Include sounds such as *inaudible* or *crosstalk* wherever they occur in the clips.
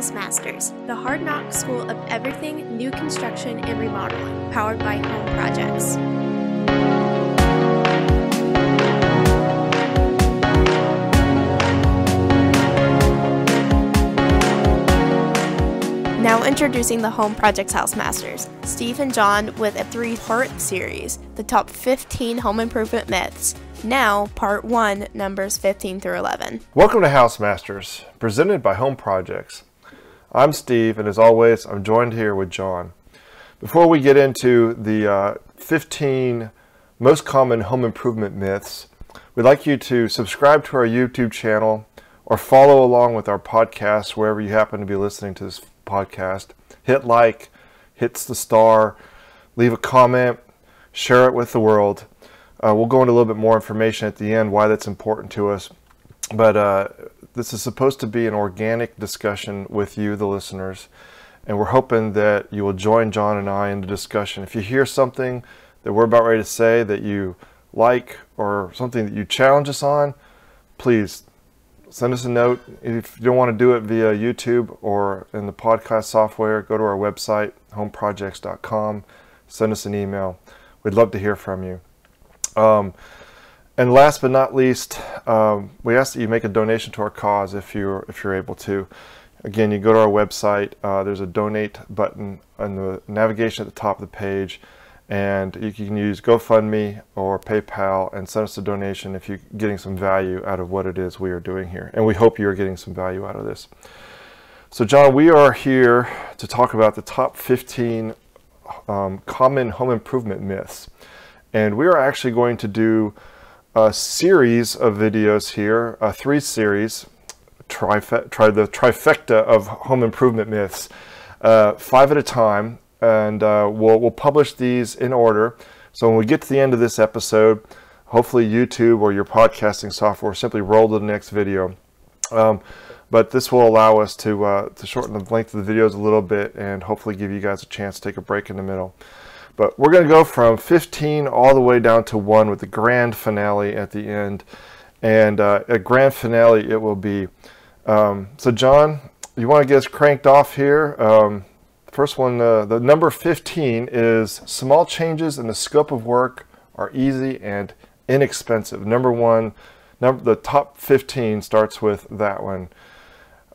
Housemasters, the hard knock school of everything new construction and remodeling, powered by HomeProjeXX. Now introducing the HomeProjeXX Housemasters, Steve and John with a three-part series, the top 15 home improvement myths. Now, part 1, numbers 15 through 11. Welcome to Housemasters, presented by HomeProjeXX. I'm Steve, and as always, I'm joined here with John. Before we get into the uh, 15 most common home improvement myths, we'd like you to subscribe to our YouTube channel or follow along with our podcast wherever you happen to be listening to this podcast. Hit like, hits the star, leave a comment, share it with the world. Uh, we'll go into a little bit more information at the end why that's important to us. But uh, this is supposed to be an organic discussion with you, the listeners, and we're hoping that you will join John and I in the discussion. If you hear something that we're about ready to say that you like or something that you challenge us on, please send us a note. If you don't want to do it via YouTube or in the podcast software, go to our website, homeprojexx.com, send us an email. We'd love to hear from you. Um, and last but not least, um, we ask that you make a donation to our cause if you're if you're able to. Again, you go to our website. Uh, there's a donate button on the navigation at the top of the page and you can use GoFundMe or PayPal and send us a donation if you're getting some value out of what it is we are doing here. And we hope you're getting some value out of this. So John, we are here to talk about the top 15 um, common home improvement myths. And we are actually going to do a series of videos here, a three series, trife try the trifecta of home improvement myths, uh, five at a time, and uh, we'll, we'll publish these in order. So when we get to the end of this episode, hopefully YouTube or your podcasting software simply roll to the next video. Um, but this will allow us to, uh, to shorten the length of the videos a little bit and hopefully give you guys a chance to take a break in the middle. But we're going to go from 15 all the way down to 1 with the grand finale at the end. And uh, a grand finale it will be. Um, so John, you want to get us cranked off here? Um, First one, uh, the number 15 is small changes in the scope of work are easy and inexpensive. Number one, number the top 15 starts with that one.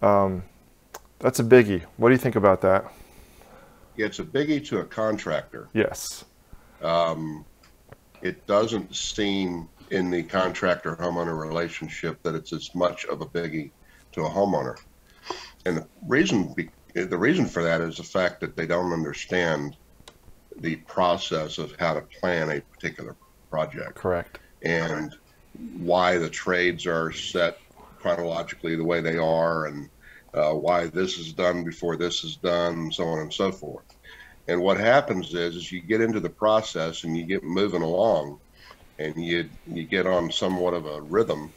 Um, that's a biggie. What do you think about that? It's a biggie to a contractor. Yes. Um, it doesn't seem in the contractor homeowner relationship that it's as much of a biggie to a homeowner. And the reason the reason for that is the fact that they don't understand the process of how to plan a particular project. Correct. And why the trades are set chronologically the way they are, and uh, why this is done before this is done, and so on and so forth. And what happens is, is you get into the process and you get moving along, and you you get on somewhat of a rhythm,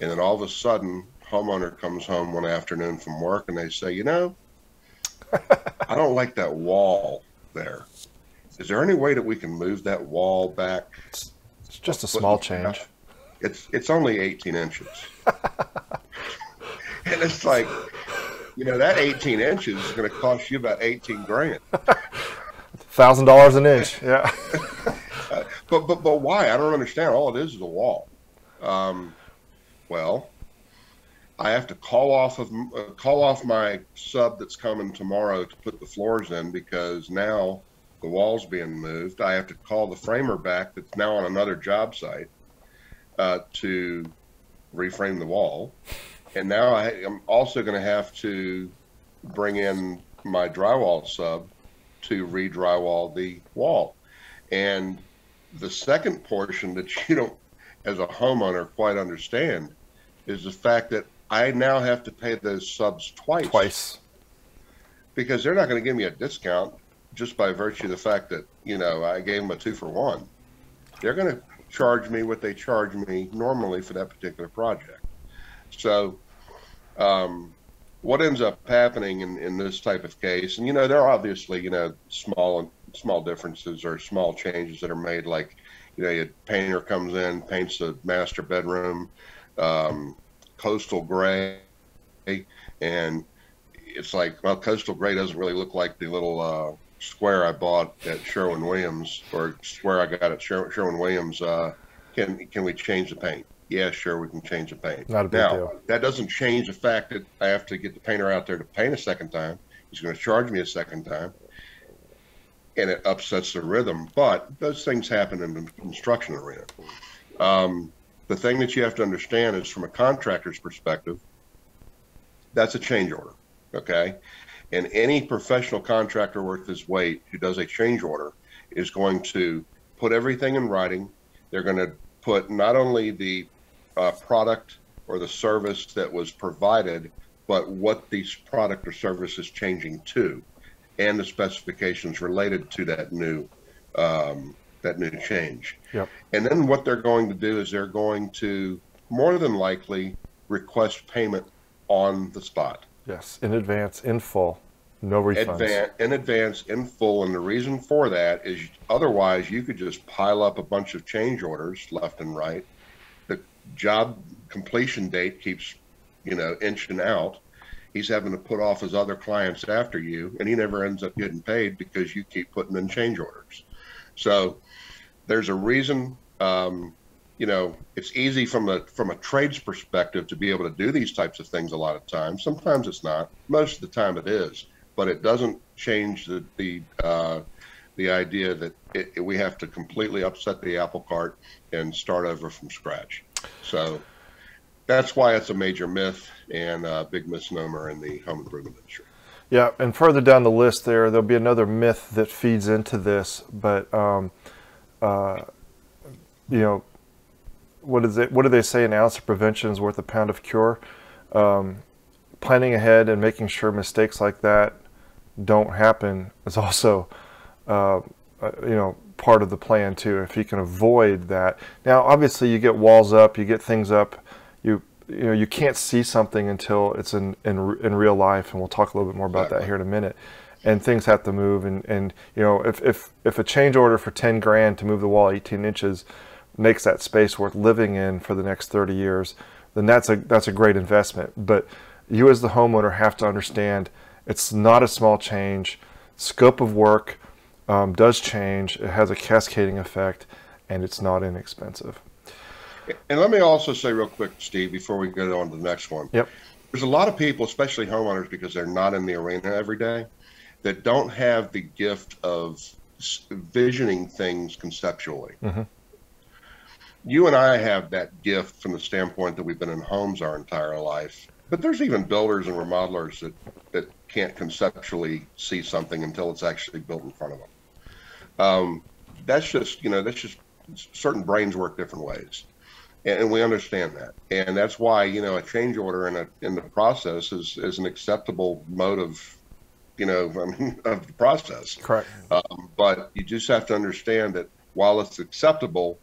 and then all of a sudden, homeowner comes home one afternoon from work and they say, you know, I don't like that wall there. Is there any way that we can move that wall back? It's, it's just a small change. It's it's only 18 inches. *laughs* and it's like, you know, that 18 inches is going to cost you about 18 grand. *laughs* Thousand dollars an inch, yeah. *laughs* but but but why? I don't understand. All it is is a wall. Um, well, I have to call off of uh, call off my sub that's coming tomorrow to put the floors in because now the wall's being moved. I have to call the framer back that's now on another job site uh, to reframe the wall, and now I, am also going to have to bring in my drywall sub to re-drywall the wall, and the second portion that *laughs* you don't, as a homeowner, quite understand is the fact that I now have to pay those subs twice. Twice. Because they're not going to give me a discount just by virtue of the fact that, you know, I gave them a two for one. They're going to charge me what they charge me normally for that particular project. So, um, what ends up happening in, in this type of case, and you know, there are obviously, you know, small small differences or small changes that are made, like, you know, a painter comes in, paints the master bedroom, um, coastal gray, and it's like well, coastal gray doesn't really look like the little uh, square I bought at Sherwin Williams or square I got at Sherwin Williams. Uh, can can we change the paint? Yeah, sure, we can change the paint. Not a big now, deal. that doesn't change the fact that I have to get the painter out there to paint a second time. He's going to charge me a second time, and it upsets the rhythm. But those things happen in the construction arena. Um, the thing that you have to understand is, from a contractor's perspective, that's a change order. Okay, and any professional contractor worth his weight who does a change order is going to put everything in writing. They're going to put not only the uh, product or the service that was provided, but what the product or service is changing to, and the specifications related to that new um, that new change. Yep. And then what they're going to do is they're going to more than likely request payment on the spot. Yes, in advance, in full, no refunds. Advan- in advance, in full, and the reason for that is otherwise you could just pile up a bunch of change orders left and right. Job completion date keeps, you know, inching out. He's having to put off his other clients after you, and he never ends up getting paid because you keep putting in change orders. So there's a reason. Um, you know, it's easy from a from a trades perspective to be able to do these types of things a lot of times. Sometimes it's not. Most of the time it is, but it doesn't change the the uh, the idea that it, we have to completely upset the apple cart and start over from scratch. So that's why it's a major myth and a big misnomer in the home improvement industry. Yeah, and further down the list there, there'll be another myth that feeds into this, but um, uh, you know, what is it? What do they say? An ounce of prevention is worth a pound of cure. Um, planning ahead and making sure mistakes like that don't happen is also, uh, uh, you know, part of the plan too. If you can avoid that. Now, obviously, you get walls up, you get things up. You you know you can't see something until it's in in, in real life, and we'll talk a little bit more about that here in a minute. And things have to move, and, and you know if, if if a change order for ten grand to move the wall 18 inches makes that space worth living in for the next 30 years, then that's a that's a great investment. But you as the homeowner have to understand it's not a small change. Scope of work um, does change. It has a cascading effect, and it's not inexpensive. And let me also say real quick, Steve, before we get on to the next one. Yep. There's a lot of people, especially homeowners, because they're not in the arena every day, that don't have the gift of visioning things conceptually. Mm-hmm you and I have that gift from the standpoint that we've been in homes our entire life. But there's even builders and remodelers that, that can't conceptually see something until it's actually built in front of them. Um, that's just, you know, that's just certain brains work different ways. And, and, we understand that. And that's why, you know, a change order in a, in the process is, is an acceptable mode of, you know, *laughs* of the process. Correct. Um, but you just have to understand that while it's acceptable,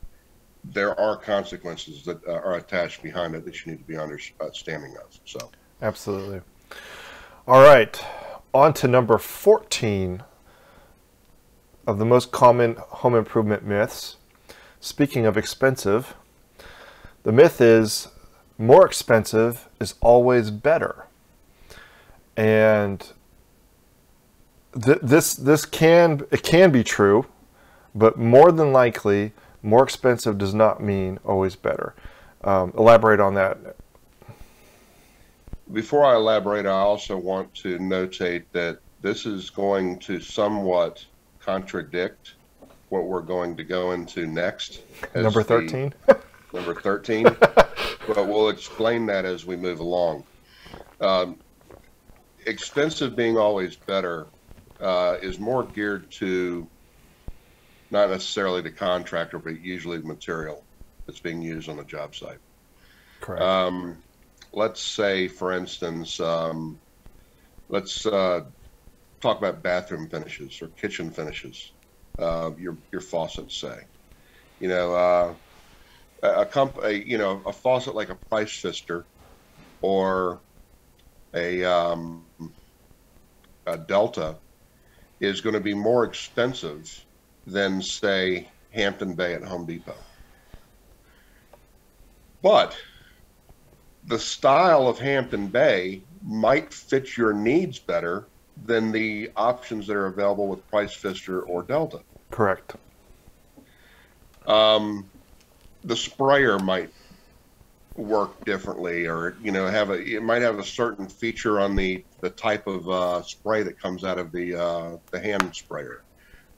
there are consequences that uh, are attached behind it that you need to be understanding of. So, absolutely. All right, on to number 14 of the most common home improvement myths. Speaking of expensive, the myth is more expensive is always better. And th- this this can it can be true, but more than likely more expensive does not mean always better. Um, elaborate on that. Before I elaborate, I also want to notate that this is going to somewhat contradict what we're going to go into next. Number 13? *laughs* number 13. *laughs* but we'll explain that as we move along. Um, expensive being always better uh, is more geared to not necessarily the contractor, but usually the material that's being used on the job site. Correct. Um, let's say, for instance, um, let's uh, talk about bathroom finishes or kitchen finishes. Uh, your your faucets, say, you know, uh, a, comp, a, you know, a faucet like a Price Pfister or a, um, a Delta is going to be more expensive than, say, Hampton Bay at Home Depot. But the style of Hampton Bay might fit your needs better than the options that are available with Price Pfister or Delta. Correct. Um, the sprayer might work differently, or you know, have a it might have a certain feature on the the type of uh, spray that comes out of the uh, the hand sprayer.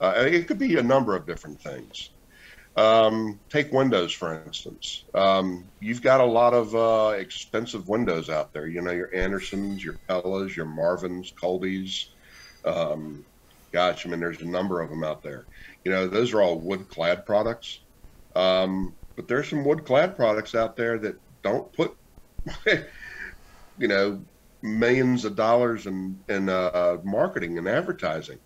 Uh, it could be a number of different things. Um, take Windows, for instance. Um, you've got a lot of uh, expensive windows out there. You know, your Andersens, your Pellas, your Marvins, Kolbes. Um, gosh, I mean, there's a number of them out there. You know, those are all wood clad products. Um, but there's some wood clad products out there that don't put, *laughs* you know, millions of dollars in, in uh, marketing and advertising.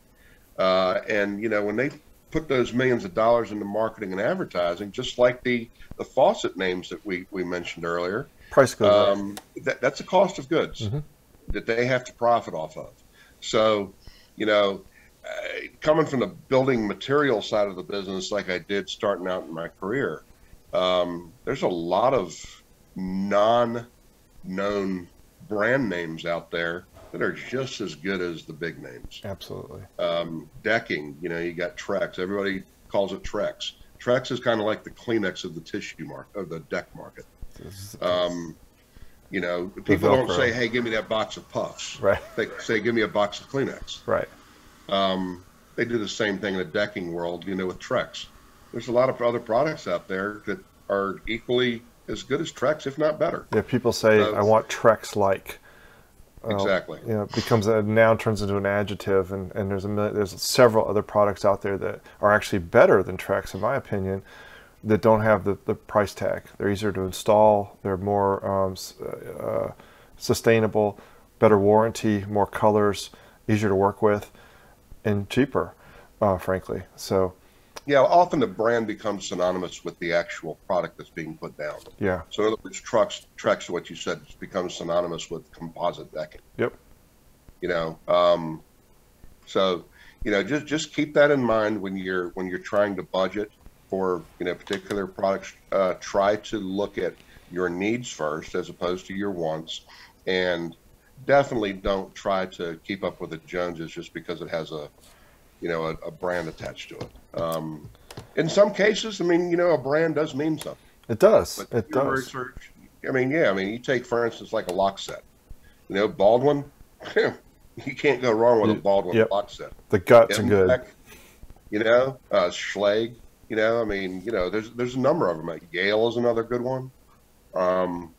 Uh, and, you know, when they put those millions of dollars into marketing and advertising, just like the the faucet names that we we mentioned earlier. Price goes um, that, that's a cost of goods mm-hmm. that they have to profit off of. So, you know, uh, coming from the building material side of the business, like I did starting out in my career, um, there's a lot of non-known brand names out there that are just as good as the big names. Absolutely. Um, decking, you know, you got Trex. Everybody calls it Trex. Trex is kind of like the Kleenex of the tissue market, of the deck market. Um, you know, people don't say, "Hey, give me that box of puffs." Right. They say, "Give me a box of Kleenex." Right. Um, they do the same thing in the decking world, you know, with Trex. There's a lot of other products out there that are equally as good as Trex, if not better. Yeah, people say, uh, "I want Trex like." Exactly. You know, it becomes a noun turns into an adjective, and, and there's a there's several other products out there that are actually better than Trex, in my opinion, that don't have the, the price tag. They're easier to install. They're more um, uh, sustainable, better warranty, more colors, easier to work with, and cheaper, uh, frankly. So yeah, often the brand becomes synonymous with the actual product that's being put down. Yeah. So in other words, trucks, Trex, what you said, becomes synonymous with composite decking. Yep. You know, um, so you know, just just keep that in mind when you're when you're trying to budget for you know particular products. Uh, try to look at your needs first as opposed to your wants, and definitely don't try to keep up with the Joneses just because it has a you know, a, a brand attached to it. Um, in some cases, I mean, you know, a brand does mean something. It does. But it does. Research, I mean, yeah. I mean, you take, for instance, like a lock set. You know, Baldwin. *laughs* you can't go wrong with a Baldwin yep. lock set. The guts are good. You know, uh, Schlage. You know, I mean, you know, there's there's a number of them. Like Yale is another good one. Um,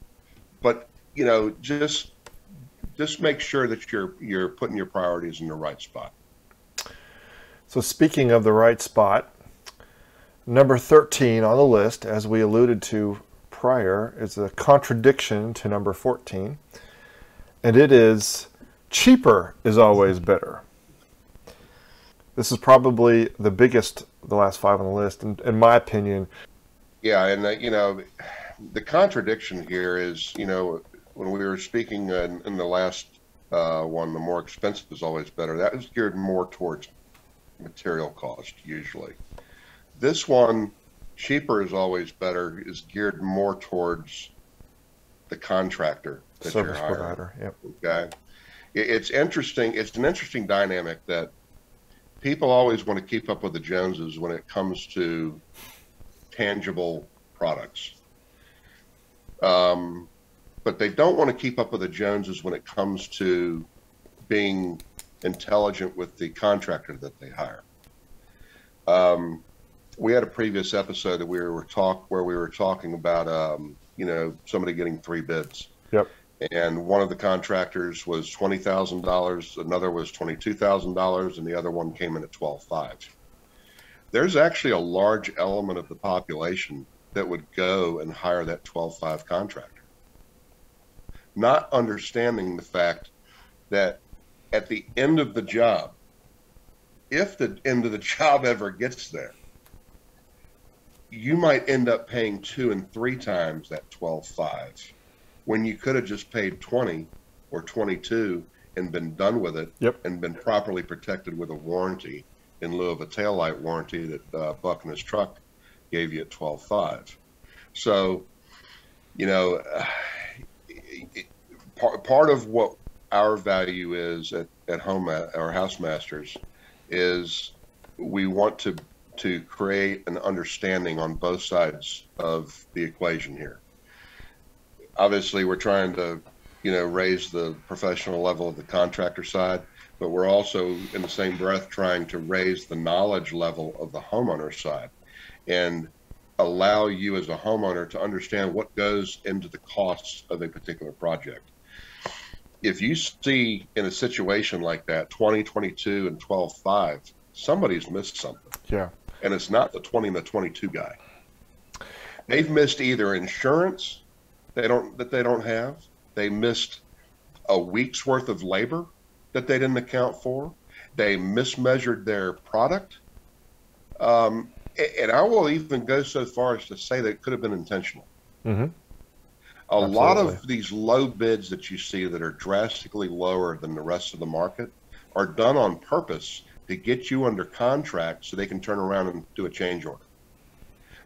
but you know, just just make sure that you're you're putting your priorities in the right spot. So speaking of the right spot, number 13 on the list, as we alluded to prior, is a contradiction to number 14. And it is cheaper is always better. This is probably the biggest the last five on the list, in, in my opinion. Yeah, and uh, you know, the contradiction here is, you know, when we were speaking in, in the last uh, one, the more expensive is always better. That was geared more towards material cost usually. This one, cheaper is always better, is geared more towards the contractor that Service you're hiring. provider. Yep. Okay. It's interesting. It's an interesting dynamic that people always want to keep up with the Joneses when it comes to tangible products. Um, but they don't want to keep up with the Joneses when it comes to being intelligent with the contractor that they hire. Um, we had a previous episode that we were talk where we were talking about um, you know somebody getting three bids. Yep. And one of the contractors was twenty thousand dollars, another was twenty two thousand dollars, and the other one came in at twelve five. There's actually a large element of the population that would go and hire that twelve five contractor, not understanding the fact that at the end of the job, if the end of the job ever gets there, you might end up paying two and three times that 12.5 when you could have just paid 20 or 22 and been done with it yep. and been properly protected with a warranty in lieu of a tail light warranty that uh, Buck and his truck gave you at 12.5. So, you know, uh, it, part, part of what our value is at, at home at our house masters is we want to to create an understanding on both sides of the equation here. Obviously, we're trying to, you know, raise the professional level of the contractor side, but we're also in the same breath trying to raise the knowledge level of the homeowner side and allow you as a homeowner to understand what goes into the costs of a particular project. If you see in a situation like that 2022 and 12.5, somebody's missed something. Yeah. And it's not the 20 and the 22 guy. They've missed either insurance they don't that they don't have. They missed a week's worth of labor that they didn't account for. They mismeasured their product. Um, and I will even go so far as to say that it could have been intentional. Mm-hmm. A Absolutely. lot of these low bids that you see that are drastically lower than the rest of the market are done on purpose to get you under contract so they can turn around and do a change order.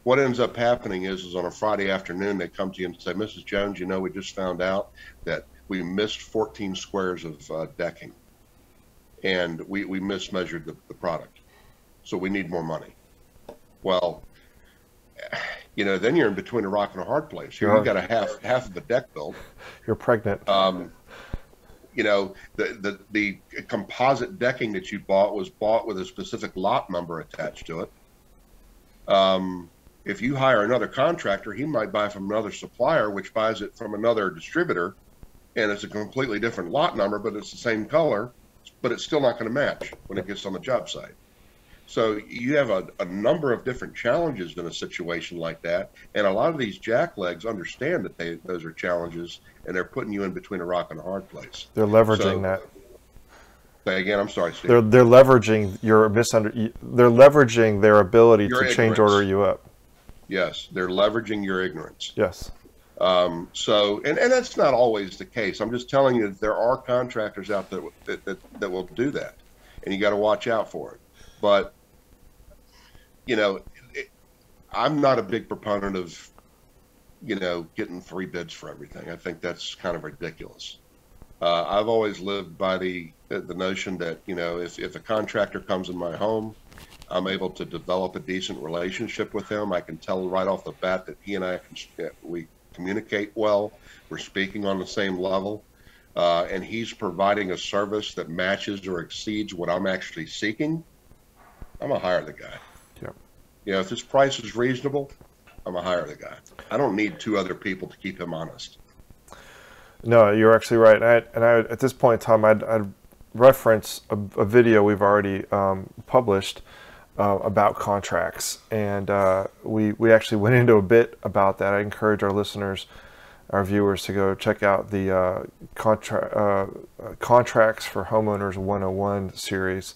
What ends up happening is, is on a Friday afternoon, they come to you and say, Mrs. Jones, you know, we just found out that we missed 14 squares of uh, decking and we, we mismeasured the, the product. So we need more money. Well, you know, then you're in between a rock and a hard place. Here you've got a half half of the deck built. You're pregnant. Um, you know, the, the the composite decking that you bought was bought with a specific lot number attached to it. Um, if you hire another contractor, he might buy from another supplier, which buys it from another distributor, and it's a completely different lot number, but it's the same color, but it's still not going to match when it gets on the job site. So you have a, a, number of different challenges in a situation like that, and a lot of these jacklegs understand that they those are challenges, and they're putting you in between a rock and a hard place. They're leveraging so, that. Say again. I'm sorry, Steve. They're they're leveraging your misunder. They're leveraging their ability your to ignorance. change order you up. Yes, they're leveraging your ignorance. Yes. Um, so, and, and that's not always the case. I'm just telling you that there are contractors out there that, that, that will do that, and you got to watch out for it. But you know, it, I'm not a big proponent of, you know, getting three bids for everything. I think that's kind of ridiculous. Uh, I've always lived by the the notion that you know, if if a contractor comes in my home, I'm able to develop a decent relationship with him. I can tell right off the bat that he and I can, we communicate well. We're speaking on the same level. Uh, and he's providing a service that matches or exceeds what I'm actually seeking, I'm gonna hire the guy. You know, if his price is reasonable, I'm gonna hire the guy. I don't need two other people to keep him honest. No, you're actually right. And I, and I at this point in time, I'd, I'd reference a, a, video we've already um, published uh, about contracts, and uh, we we actually went into a bit about that. I encourage our listeners, our viewers, to go check out the uh, contra- uh, contracts for homeowners 101 series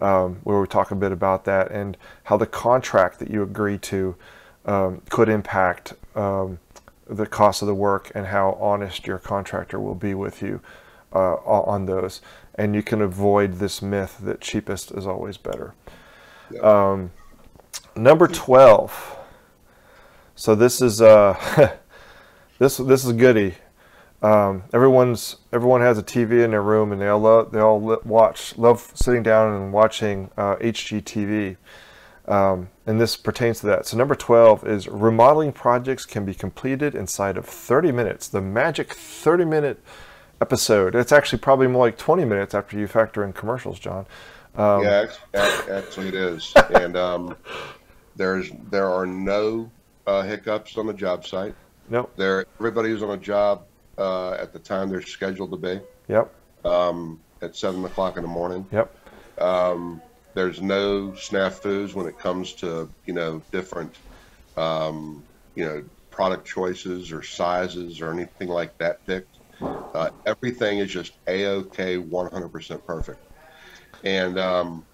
um, where we talk a bit about that and how the contract that you agree to um, could impact um, the cost of the work and how honest your contractor will be with you uh, on those. And you can avoid this myth that cheapest is always better. Um, number 12. So this is uh, *laughs* this this is goody. Um, everyone's everyone has a TV in their room, and they all love, they all watch love sitting down and watching uh, HGTV. Um, and this pertains to that. So number 12 is remodeling projects can be completed inside of 30 minutes. The magic 30 minute episode. It's actually probably more like 20 minutes after you factor in commercials, John. Um, yeah, actually it is. and um, there's there are no uh, hiccups on the job site. No. Nope. There, everybody who's on a job uh, at the time they're scheduled to be. Yep. Um, at seven o'clock in the morning. Yep. Um, there's no snafus when it comes to you know different um, you know product choices or sizes or anything like that picked. Uh, everything is just a okay, 100% perfect. And um,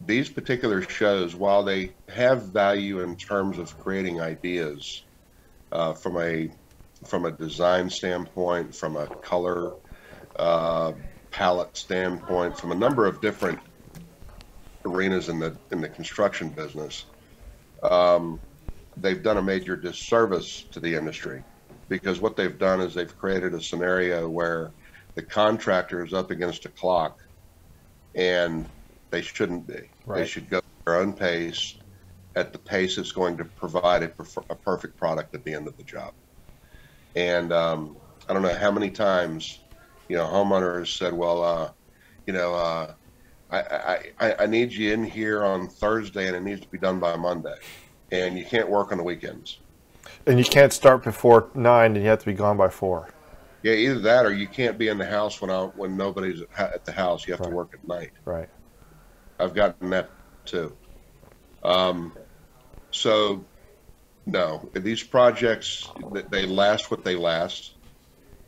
these particular shows, while they have value in terms of creating ideas uh, from a from a design standpoint, from a color uh, palette standpoint, from a number of different arenas in the in the construction business, um, they've done a major disservice to the industry because what they've done is they've created a scenario where the contractor is up against a clock, and they shouldn't be. Right. They should go at their own pace, at the pace that's going to provide a, prefer- a perfect product at the end of the job. And um, I don't know how many times, you know, homeowners said, "Well, uh, you know, uh, I, I, I, I need you in here on Thursday, and it needs to be done by Monday, and you can't work on the weekends." And you can't start before nine, and you have to be gone by four. Yeah, either that or you can't be in the house when I, when nobody's at at the house. You have Right. to work at night. Right. I've gotten that too. Um, so, no, these projects they last what they last.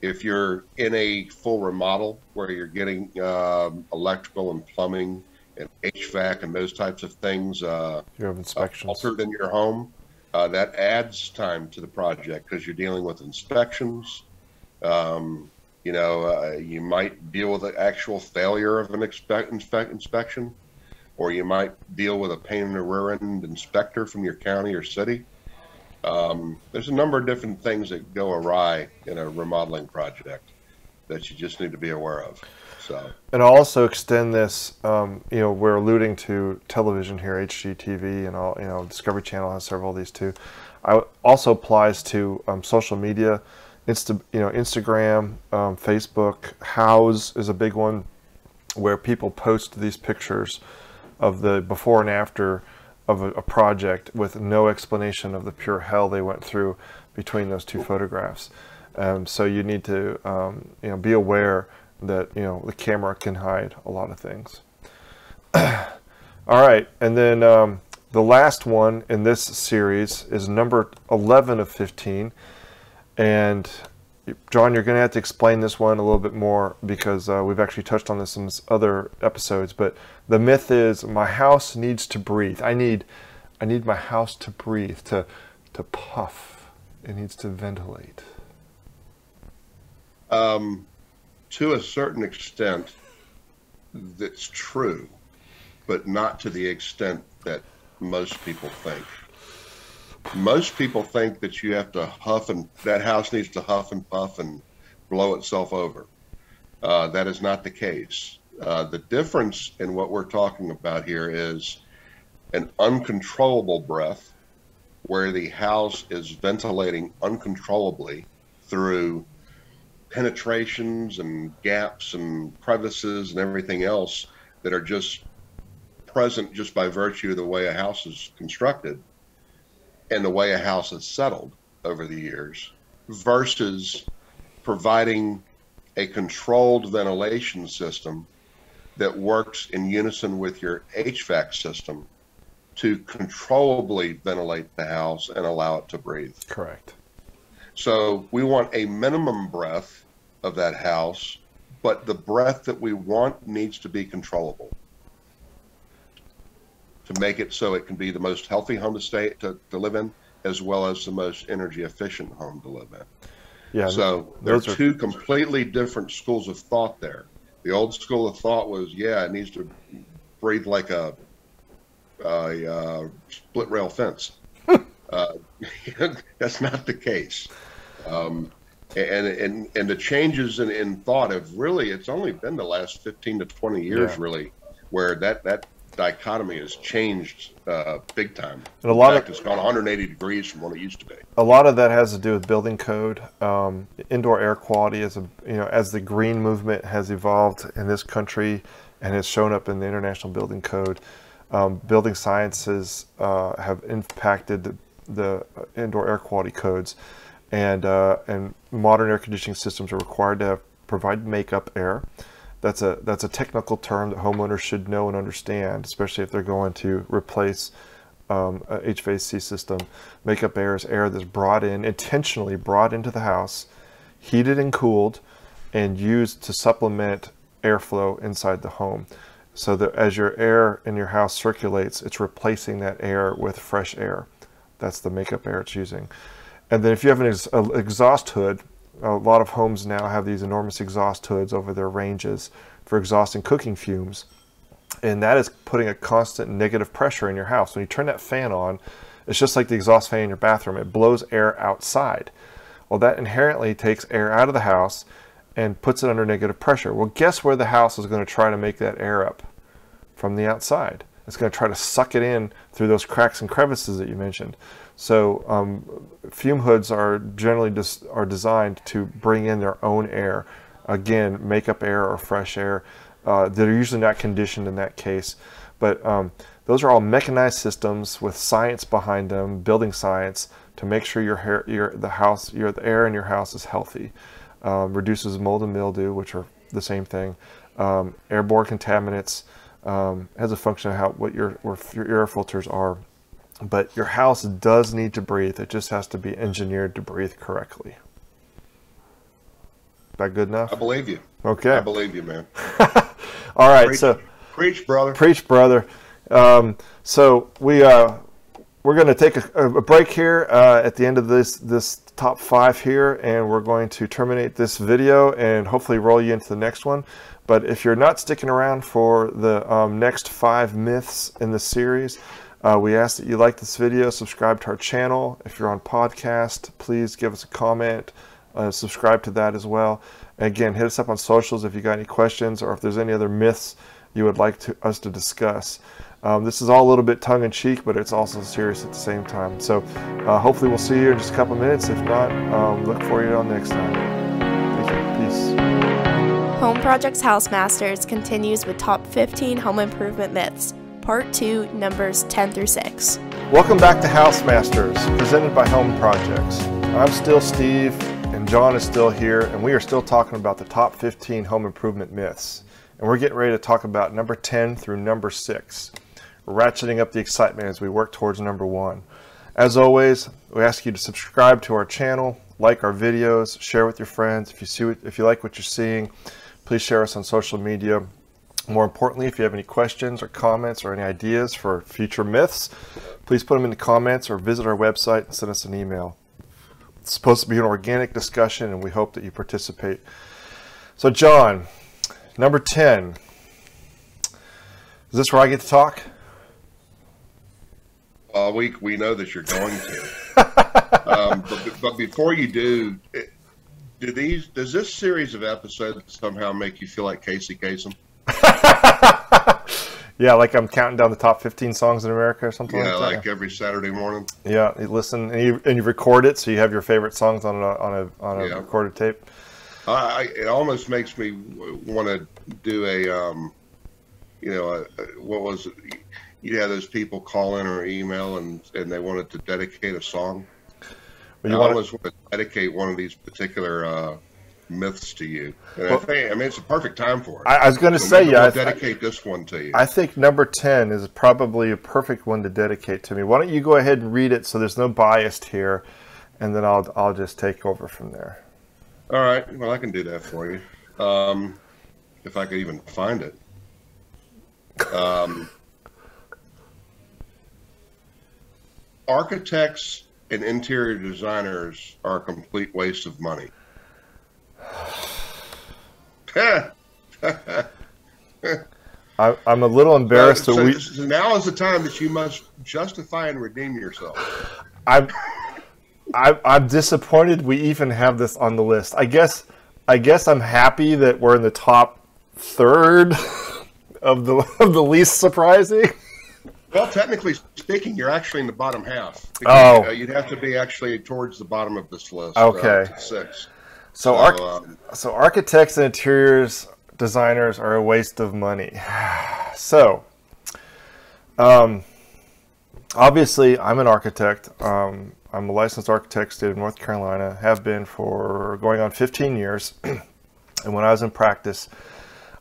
If you're in a full remodel where you're getting um, electrical and plumbing and HVAC and those types of things uh, You have inspections. altered in your home, uh, that adds time to the project because you're dealing with inspections. Um, you know, uh, you might deal with the actual failure of an expect, inspect, inspection, or you might deal with a pain in the rear end inspector from your county or city. Um, there's a number of different things that go awry in a remodeling project that you just need to be aware of. So, And I'll also extend this. Um, you know, we're alluding to television here, HGTV, and all. You know, Discovery Channel has several of these too. I also applies to um, social media, Insta, you know, Instagram, um, Facebook. House is a big one, where people post these pictures of the before and after of a, a project with no explanation of the pure hell they went through between those two photographs. Um, so you need to, um, you know, be aware that you know the camera can hide a lot of things. *clears throat* All right, and then um, the last one in this series is number 11 of 15, and John, you're going to have to explain this one a little bit more because uh, we've actually touched on this in other episodes. But the myth is my house needs to breathe. I need, I need my house to breathe, to, to puff. It needs to ventilate. um, to a certain extent, that's true, but not to the extent that most people think. Most people think that you have to huff and that house needs to huff and puff and blow itself over. Uh, that is not the case. Uh, the difference in what we're talking about here is an uncontrollable breath where the house is ventilating uncontrollably through penetrations and gaps and crevices and everything else that are just present just by virtue of the way a house is constructed and the way a house is settled over the years versus providing a controlled ventilation system that works in unison with your HVAC system to controllably ventilate the house and allow it to breathe. Correct. So we want a minimum breath of that house, but the breath that we want needs to be controllable to make it so it can be the most healthy home to stay to, to live in, as well as the most energy efficient home to live in. Yeah. So there are two completely different schools of thought there. The old school of thought was, yeah, it needs to breathe like a, a uh, split rail fence. *laughs* uh, *laughs* that's not the case. Um, and, and and the changes in, in thought have really it's only been the last 15 to 20 years Yeah. really where that that dichotomy has changed uh, big time. And a lot in of- fact, it's gone 180 degrees from what it used to be. a lot of that has to do with building code. Um, indoor air quality is a you know as the green movement has evolved in this country and has shown up in the international building code. Um, building sciences uh, have impacted the, the indoor air quality codes, and uh, and modern air conditioning systems are required to have, provide makeup air. That's a that's a technical term that homeowners should know and understand, especially if they're going to replace um, a HVAC system. Makeup air is air that's brought in, intentionally brought into the house, heated and cooled, and used to supplement airflow inside the home. So that as your air in your house circulates, it's replacing that air with fresh air. That's the makeup air it's using. And then if you have an ex- exhaust hood, a lot of homes now have these enormous exhaust hoods over their ranges for exhausting cooking fumes and that is putting a constant negative pressure in your house. When you turn that fan on, it's just like the exhaust fan in your bathroom. It blows air outside. Well, that inherently takes air out of the house and puts it under negative pressure. Well, guess where the house is going to try to make that air up? From the outside. It's going to try to suck it in through those cracks and crevices that you mentioned. So um, fume hoods are generally just are designed to bring in their own air. Again, makeup air or fresh air. Uh, that are usually not conditioned in that case. But um, those are all mechanized systems with science behind them, building science, to make sure your hair, your the house, your the air in your house is healthy. Um, reduces mold and mildew, which are the same thing. Um, airborne contaminants um, has a function of how what your your air filters are. But your house does need to breathe. It just has to be engineered to breathe correctly. That good enough? I believe you. Okay. I believe you, man. *laughs* All right. Preach, so preach, brother. preach, brother. Um, so we uh, we're going to take a, a, break here uh, at the end of this this top five here, and we're going to terminate this video and hopefully roll you into the next one. But if you're not sticking around for the um, next five myths in the series, uh, we ask that you like this video, subscribe to our channel. If you're on podcast, please give us a comment, uh, subscribe to that as well. Again, hit us up on socials if you got any questions or if there's any other myths you would like to, us to discuss. Um, this is all a little bit tongue in cheek, but it's also serious at the same time. So uh, hopefully we'll see you in just a couple minutes. If not, um, look for you on next time. Thank you. Peace. HomeProjeXX House Masters continues with top 15 home improvement myths, part 2, numbers 10 through 6. Welcome back to House Masters, presented by HomeProjeXX. I'm still Steve, and John is still here, and we are still talking about the top 15 home improvement myths. And we're getting ready to talk about number 10 through number 6 ratcheting up the excitement as we work towards number one. As always, we ask you to subscribe to our channel, like our videos, share with your friends. If you see, if you like what you're seeing, please share us on social media. More importantly, if you have any questions or comments or any ideas for future myths, please put them in the comments or visit our website and send us an email. It's supposed to be an organic discussion, and we hope that you participate. So, John, number 10. Is this where I get to talk? Well, we we know that you're going to. *laughs* um, but, but before you do, do these does this series of episodes somehow make you feel like Casey Kasem? *laughs* yeah, like I'm counting down the top 15 songs in America or something. Yeah, like, like every Saturday morning. Yeah, you listen and you, and you record it, so you have your favorite songs on a on a on a yeah. recorded tape. I, it almost makes me want to do a, um, you know, a, a, what was it? you'd have those people call in or email and and they wanted to dedicate a song. Well, you I always want to dedicate one of these particular uh, myths to you. Well, I, think, I mean, it's a perfect time for it. I, I was going to so say, yeah, I dedicate this one to you. I think number ten is probably a perfect one to dedicate to me. Why don't you go ahead and read it so there's no bias here, and then I'll I'll just take over from there. All right. Well, I can do that for you. Um, if I could even find it. Um, architects and interior designers are a complete waste of money. *laughs* I'm a little embarrassed so, that we. So now is the time that you must justify and redeem yourself. I'm, I'm, I'm disappointed we even have this on the list. I guess, I guess I'm happy that we're in the top third *laughs* of the of the least surprising. Well, technically speaking, you're actually in the bottom half. Because, oh, uh, you'd have to be actually towards the bottom of this list. Okay, uh, six. So, so, um, so architects and interiors designers are a waste of money. *sighs* so, um, obviously, I'm an architect. Um, I'm a licensed architect, state of North Carolina. Have been for going on 15 years. *clears throat* and when I was in practice,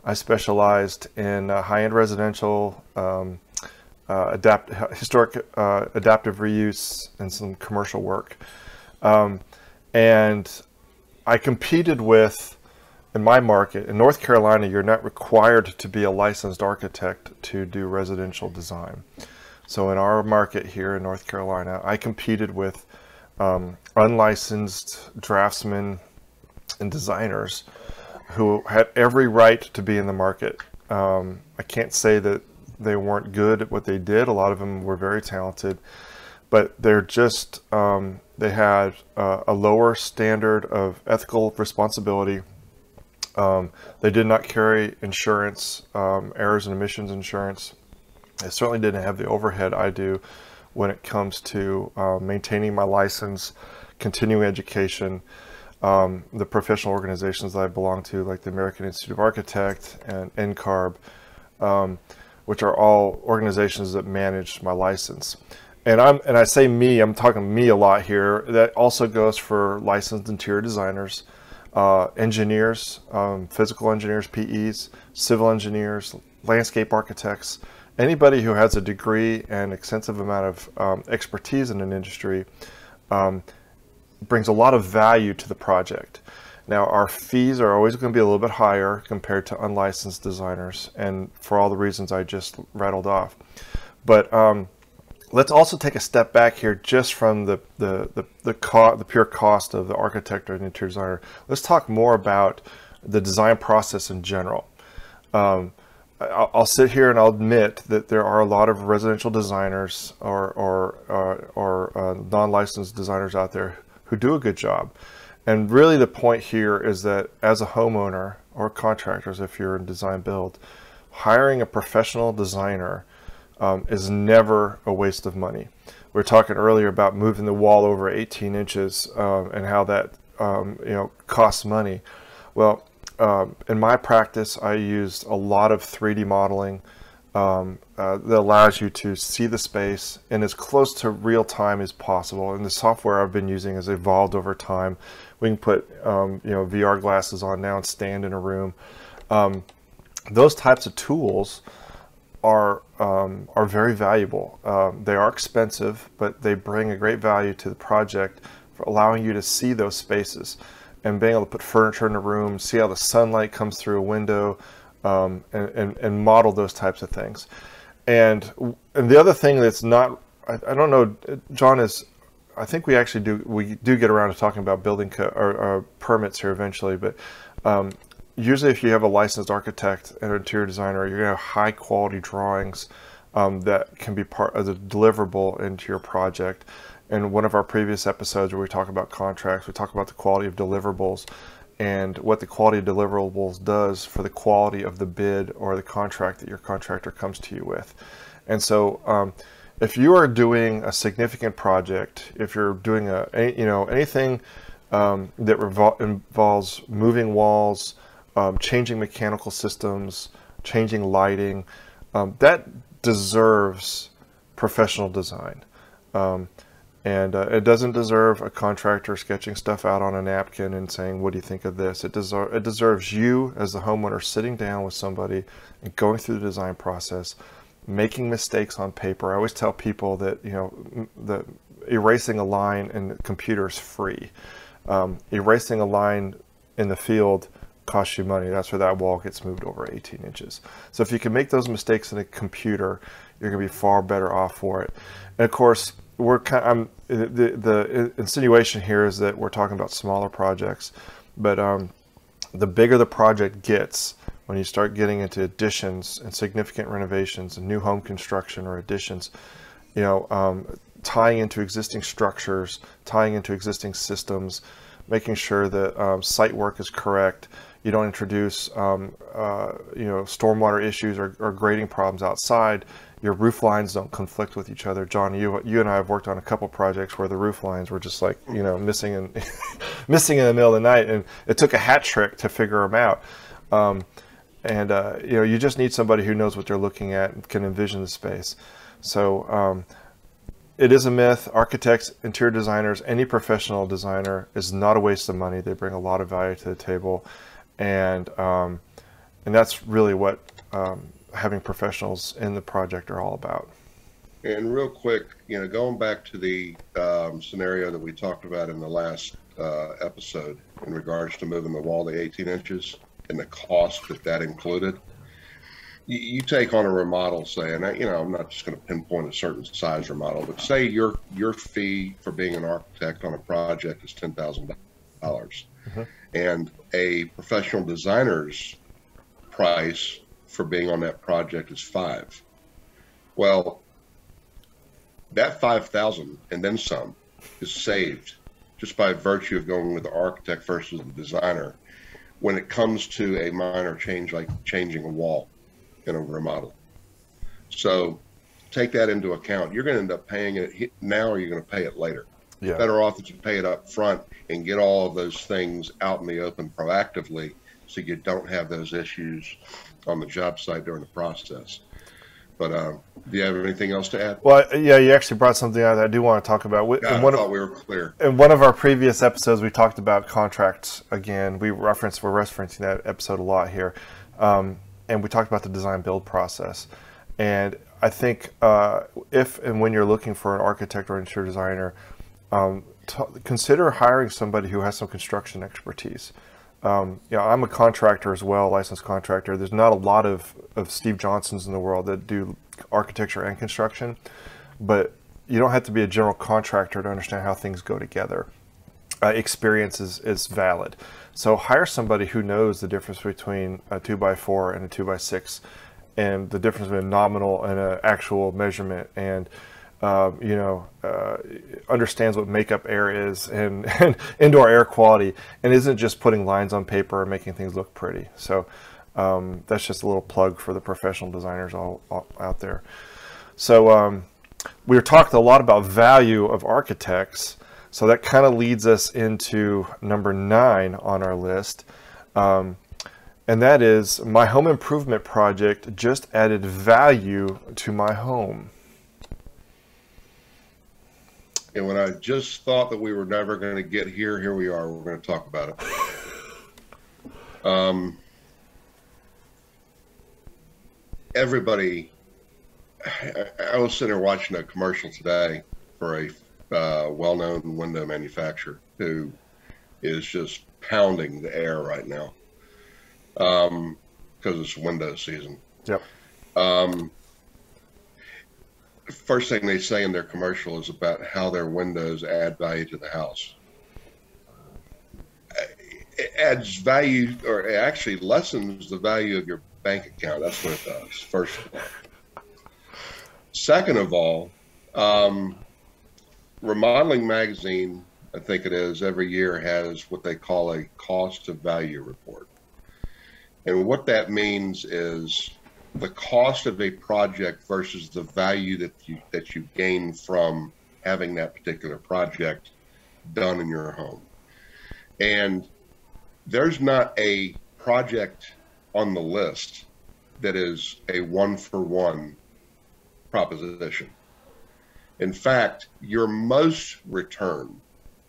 I specialized in uh, high-end residential. Um, uh, adapt historic uh, adaptive reuse and some commercial work. Um, and I competed with, in my market, in North Carolina, you're not required to be a licensed architect to do residential design. So in our market here in North Carolina, I competed with um, unlicensed draftsmen and designers who had every right to be in the market. Um, I can't say that they weren't good at what they did. A lot of them were very talented, but they're just um, they had uh, a lower standard of ethical responsibility. Um, they did not carry insurance, um, errors and omissions insurance. They certainly didn't have the overhead I do when it comes to uh, maintaining my license, continuing education, um, the professional organizations that I belong to, like the American Institute of Architect and NCARB, um, which are all organizations that manage my license. And I'm and I say me, I'm talking me a lot here. That also goes for licensed interior designers, uh, engineers, um, physical engineers, PEs, civil engineers, landscape architects, anybody who has a degree and extensive amount of um, expertise in an industry um, brings a lot of value to the project. Now, our fees are always going to be a little bit higher compared to unlicensed designers, and for all the reasons I just rattled off. But um, let's also take a step back here just from the the the the, co- the pure cost of the architect or the interior designer. Let's talk more about the design process in general. Um, I'll, I'll, sit here and I'll admit that there are a lot of residential designers or or uh, or uh, non-licensed designers out there who do a good job. And really the point here is that as a homeowner or contractors, if you're in design build, hiring a professional designer um, is never a waste of money. We were talking earlier about moving the wall over 18 inches um, and how that um, you know costs money. Well, um, in my practice, I used a lot of 3D modeling um, uh, that allows you to see the space in as close to real time as possible. And the software I've been using has evolved over time. We can put um, you know VR glasses on now and stand in a room. Those types of tools are um, are very valuable. Um, they are expensive, but they bring a great value to the project for allowing you to see those spaces and being able to put furniture in a room, see how the sunlight comes through a window, um, and, and, and, model those types of things. And, and the other thing that's not, I, I, don't know, John is, I think we actually do, we do get around to talking about building co- or, or, permits here eventually, but um, usually if you have a licensed architect and interior designer, you're to have high quality drawings um, that can be part of the deliverable into your project. In one of our previous episodes where we talk about contracts, we talk about the quality of deliverables and what the quality of deliverables does for the quality of the bid or the contract that your contractor comes to you with. And so, um, if you are doing a significant project, if you're doing a, you know anything um, that involves moving walls, um, changing mechanical systems, changing lighting, um, that deserves professional design. Um, and uh, it doesn't deserve a contractor sketching stuff out on a napkin and saying, What do you think of this? It, deser- it deserves you, as the homeowner, sitting down with somebody and going through the design process, making mistakes on paper. I always tell people that, you know, the, erasing a line in the computer is free. Um, erasing a line in the field costs you money. That's where that wall gets moved over 18 inches. So if you can make those mistakes in a computer, you're going to be far better off for it. And of course, we're kind of, the, the insinuation here is that we're talking about smaller projects, but um, the bigger the project gets, when you start getting into additions and significant renovations and new home construction or additions, you know, um, tying into existing structures, tying into existing systems, making sure that um, site work is correct. You don't introduce, um, uh, you know, stormwater issues or, or grading problems outside your roof lines don't conflict with each other. John, you you and I have worked on a couple projects where the roof lines were just like you know missing in *laughs* missing in the middle of the night, and it took a hat trick to figure them out. Um, and uh, you know you just need somebody who knows what they're looking at and can envision the space. So um, it is a myth. Architects, interior designers, any professional designer is not a waste of money. They bring a lot of value to the table, and um, and that's really what um, having professionals in the project are all about. And real quick, you know, going back to the um, scenario that we talked about in the last uh, episode in regards to moving the wall to 18 inches and the cost that that included, you, you take on a remodel, say, and I, you know, I'm not just going to pinpoint a certain size remodel, but say your your fee for being an architect on a project is ten thousand dollars, mm-hmm. And a professional designer's price for being on that project is five. Well, that 5,000 and then some is saved just by virtue of going with the architect versus the designer. when it comes to a minor change like changing a wall in a remodel. So take that into account. You're going to end up paying it now or you're going to pay it later. Yeah. Better off that you pay it up front and get all of those things out in the open proactively so you don't have those issues on the job site during the process. But um, do you have anything else to add? Well, yeah, you actually brought something out that I do want to talk about. In I thought of, we were clear. in one of our previous episodes, we talked about contracts again. We referenced, we're referencing that episode a lot here. Um, and we talked about the design build process. And I think uh, if and when you're looking for an architect or interior designer, um, consider hiring somebody who has some construction expertise. Um, I'm a contractor as well, licensed contractor. There's not a lot of, of Steve Johnsons in the world that do architecture and construction, but you don't have to be a general contractor to understand how things go together. Uh, experience is, is valid. So hire somebody who knows the difference between a two by four and a two by six, and the difference between a nominal and an actual measurement, and um, you know, uh, understands what makeup air is and, *laughs* and, indoor air quality, and isn't just putting lines on paper and making things look pretty. So um, that's just a little plug for the professional designers all, all out there. So um, we were talking a lot about value of architects. So that kind of leads us into number nine on our list. Um, and that is my home improvement project just added value to my home. And when I just thought that we were never going to get here, here we are. We're going to talk about it. Um, everybody, I, I, was sitting there watching a commercial today for a uh, well-known window manufacturer who is just pounding the air right now because um, it's window season. Yep. Um, first thing they say in their commercial is about how their windows add value to the house. It adds value, or actually lessens the value of your bank account. That's what it does, first of all. Second of all, um, Remodeling Magazine, I think it is, every year has what they call a cost of value report. And what that means is the cost of a project versus the value that you that you gain from having that particular project done in your home. And there's not a project on the list that is a one for one proposition. In fact, your most return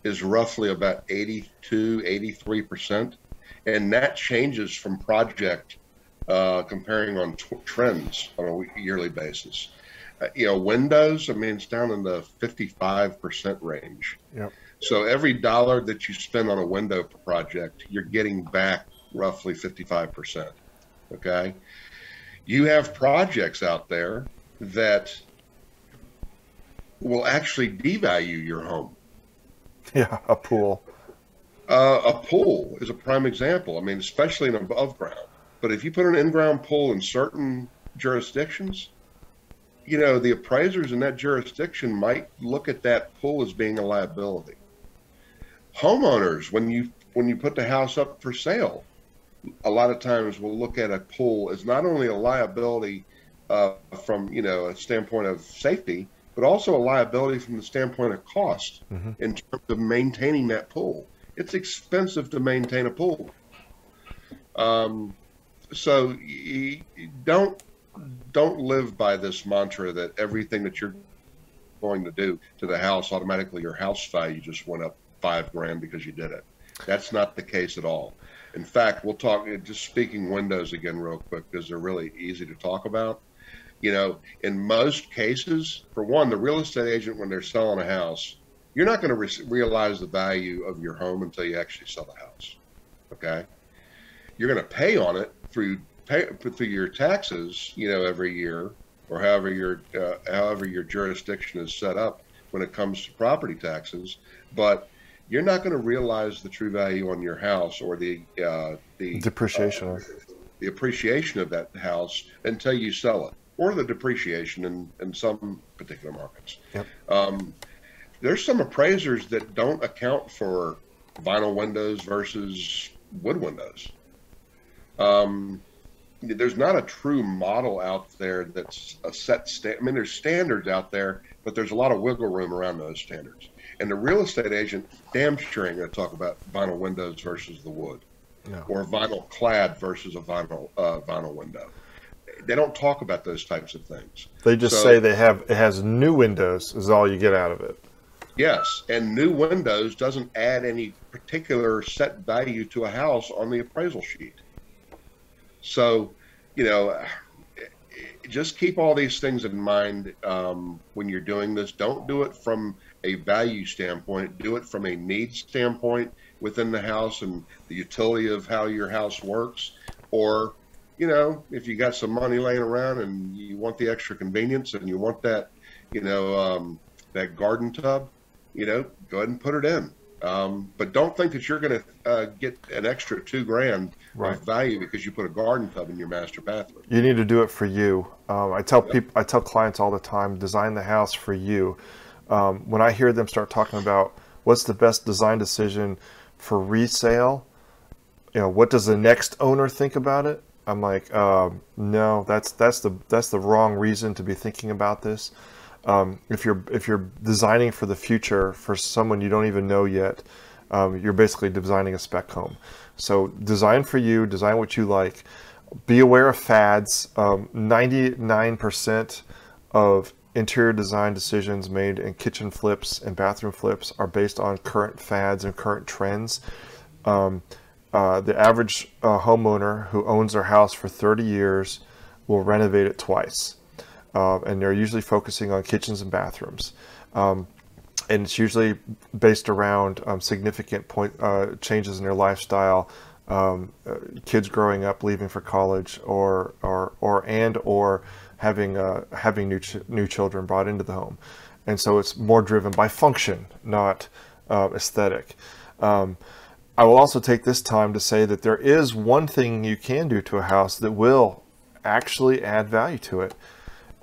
is roughly about 82, 83%. And that changes from project uh, comparing on trends on a yearly basis. Uh, you know, Windows, I mean, it's down in the 55% range. Yep. So every dollar that you spend on a window project, you're getting back roughly 55%. Okay. You have projects out there that will actually devalue your home. *laughs* Yeah, a pool. Uh, a pool is a prime example. I mean, especially in above ground. But if you put an in-ground pool in certain jurisdictions, you know, the appraisers in that jurisdiction might look at that pool as being a liability. Homeowners, when you when you put the house up for sale, a lot of times will look at a pool as not only a liability uh, from you know a standpoint of safety, but also a liability from the standpoint of cost mm-hmm. in terms of maintaining that pool. It's expensive to maintain a pool. Um, so don't don't live by this mantra that everything that you're going to do to the house automatically your house value just went up five grand because you did it. That's not the case at all. In fact, we'll talk just speaking windows again real quick because they're really easy to talk about. You know, in most cases, for one, the real estate agent when they're selling a house, you're not going to re- realize the value of your home until you actually sell the house. Okay, you're going to pay on it through pay, through your taxes, you know, every year, or however your uh, however your jurisdiction is set up when it comes to property taxes, but you're not going to realize the true value on your house or the uh, the depreciation, uh, the appreciation of that house until you sell it, or the depreciation in, in some particular markets. Yep. Um, there's some appraisers that don't account for vinyl windows versus wood windows. Um, there's not a true model out there that's a set sta- I mean, there's standards out there, but there's a lot of wiggle room around those standards. And the real estate agent, damn sure ain't going to talk about vinyl windows versus the wood, No. or vinyl clad versus a vinyl uh, vinyl window. They don't talk about those types of things. They just So- say they have it has new windows is all you get out of it. Yes, and new windows doesn't add any particular set value to a house on the appraisal sheet. So, you know, just keep all these things in mind um, when you're doing this. Don't do it from a value standpoint. Do it from a need standpoint within the house and the utility of how your house works. Or, you know, if you got some money laying around and you want the extra convenience and you want that, you know, um, that garden tub, you know, go ahead and put it in. Um, but don't think that you're going to uh, get an extra two grand Right. of value because you put a garden tub in your master bathroom. You need to do it for you. Um, I tell people, I tell clients all the time, design the house for you. Um, when I hear them start talking about what's the best design decision for resale, you know, what does the next owner think about it? I'm like, um, no, that's that's the that's the wrong reason to be thinking about this. Um, if you're if you're designing for the future for someone you don't even know yet, um, you're basically designing a spec home. So design for you, design what you like. Be aware of fads. Um, 99% of interior design decisions made in kitchen flips and bathroom flips are based on current fads and current trends. Um, uh, the average uh, homeowner who owns their house for 30 years will renovate it twice. Uh, and they're usually focusing on kitchens and bathrooms. Um, and it's usually based around um, significant point uh, changes in their lifestyle, um, uh, kids growing up, leaving for college, or or or and or having uh, having new ch- new children brought into the home, and so it's more driven by function, not uh, aesthetic. Um, I will also take this time to say that there is one thing you can do to a house that will actually add value to it,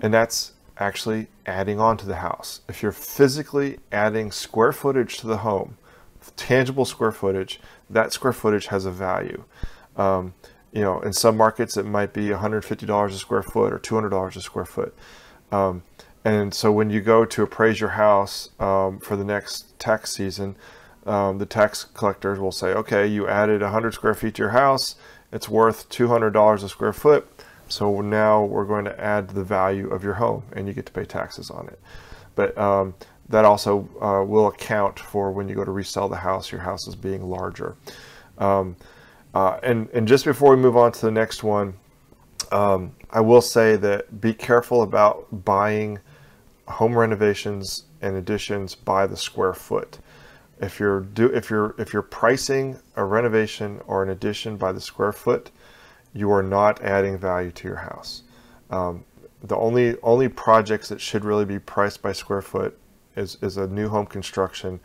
and that's actually adding on to the house. If you're physically adding square footage to the home, tangible square footage, that square footage has a value. Um, you know, in some markets it might be $150 a square foot or $200 a square foot. Um, and so when you go to appraise your house um, for the next tax season, um, the tax collectors will say, okay, you added 100 square feet to your house. It's worth $200 a square foot. So now we're going to add the value of your home and you get to pay taxes on it. But um, that also uh, will account for when you go to resell the house, your house is being larger. Um, uh, and, and just before we move on to the next one, um, I will say that be careful about buying home renovations and additions by the square foot. If you're do if you're if you're pricing a renovation or an addition by the square foot, you are not adding value to your house. Um, the only only projects that should really be priced by square foot is is a new home construction,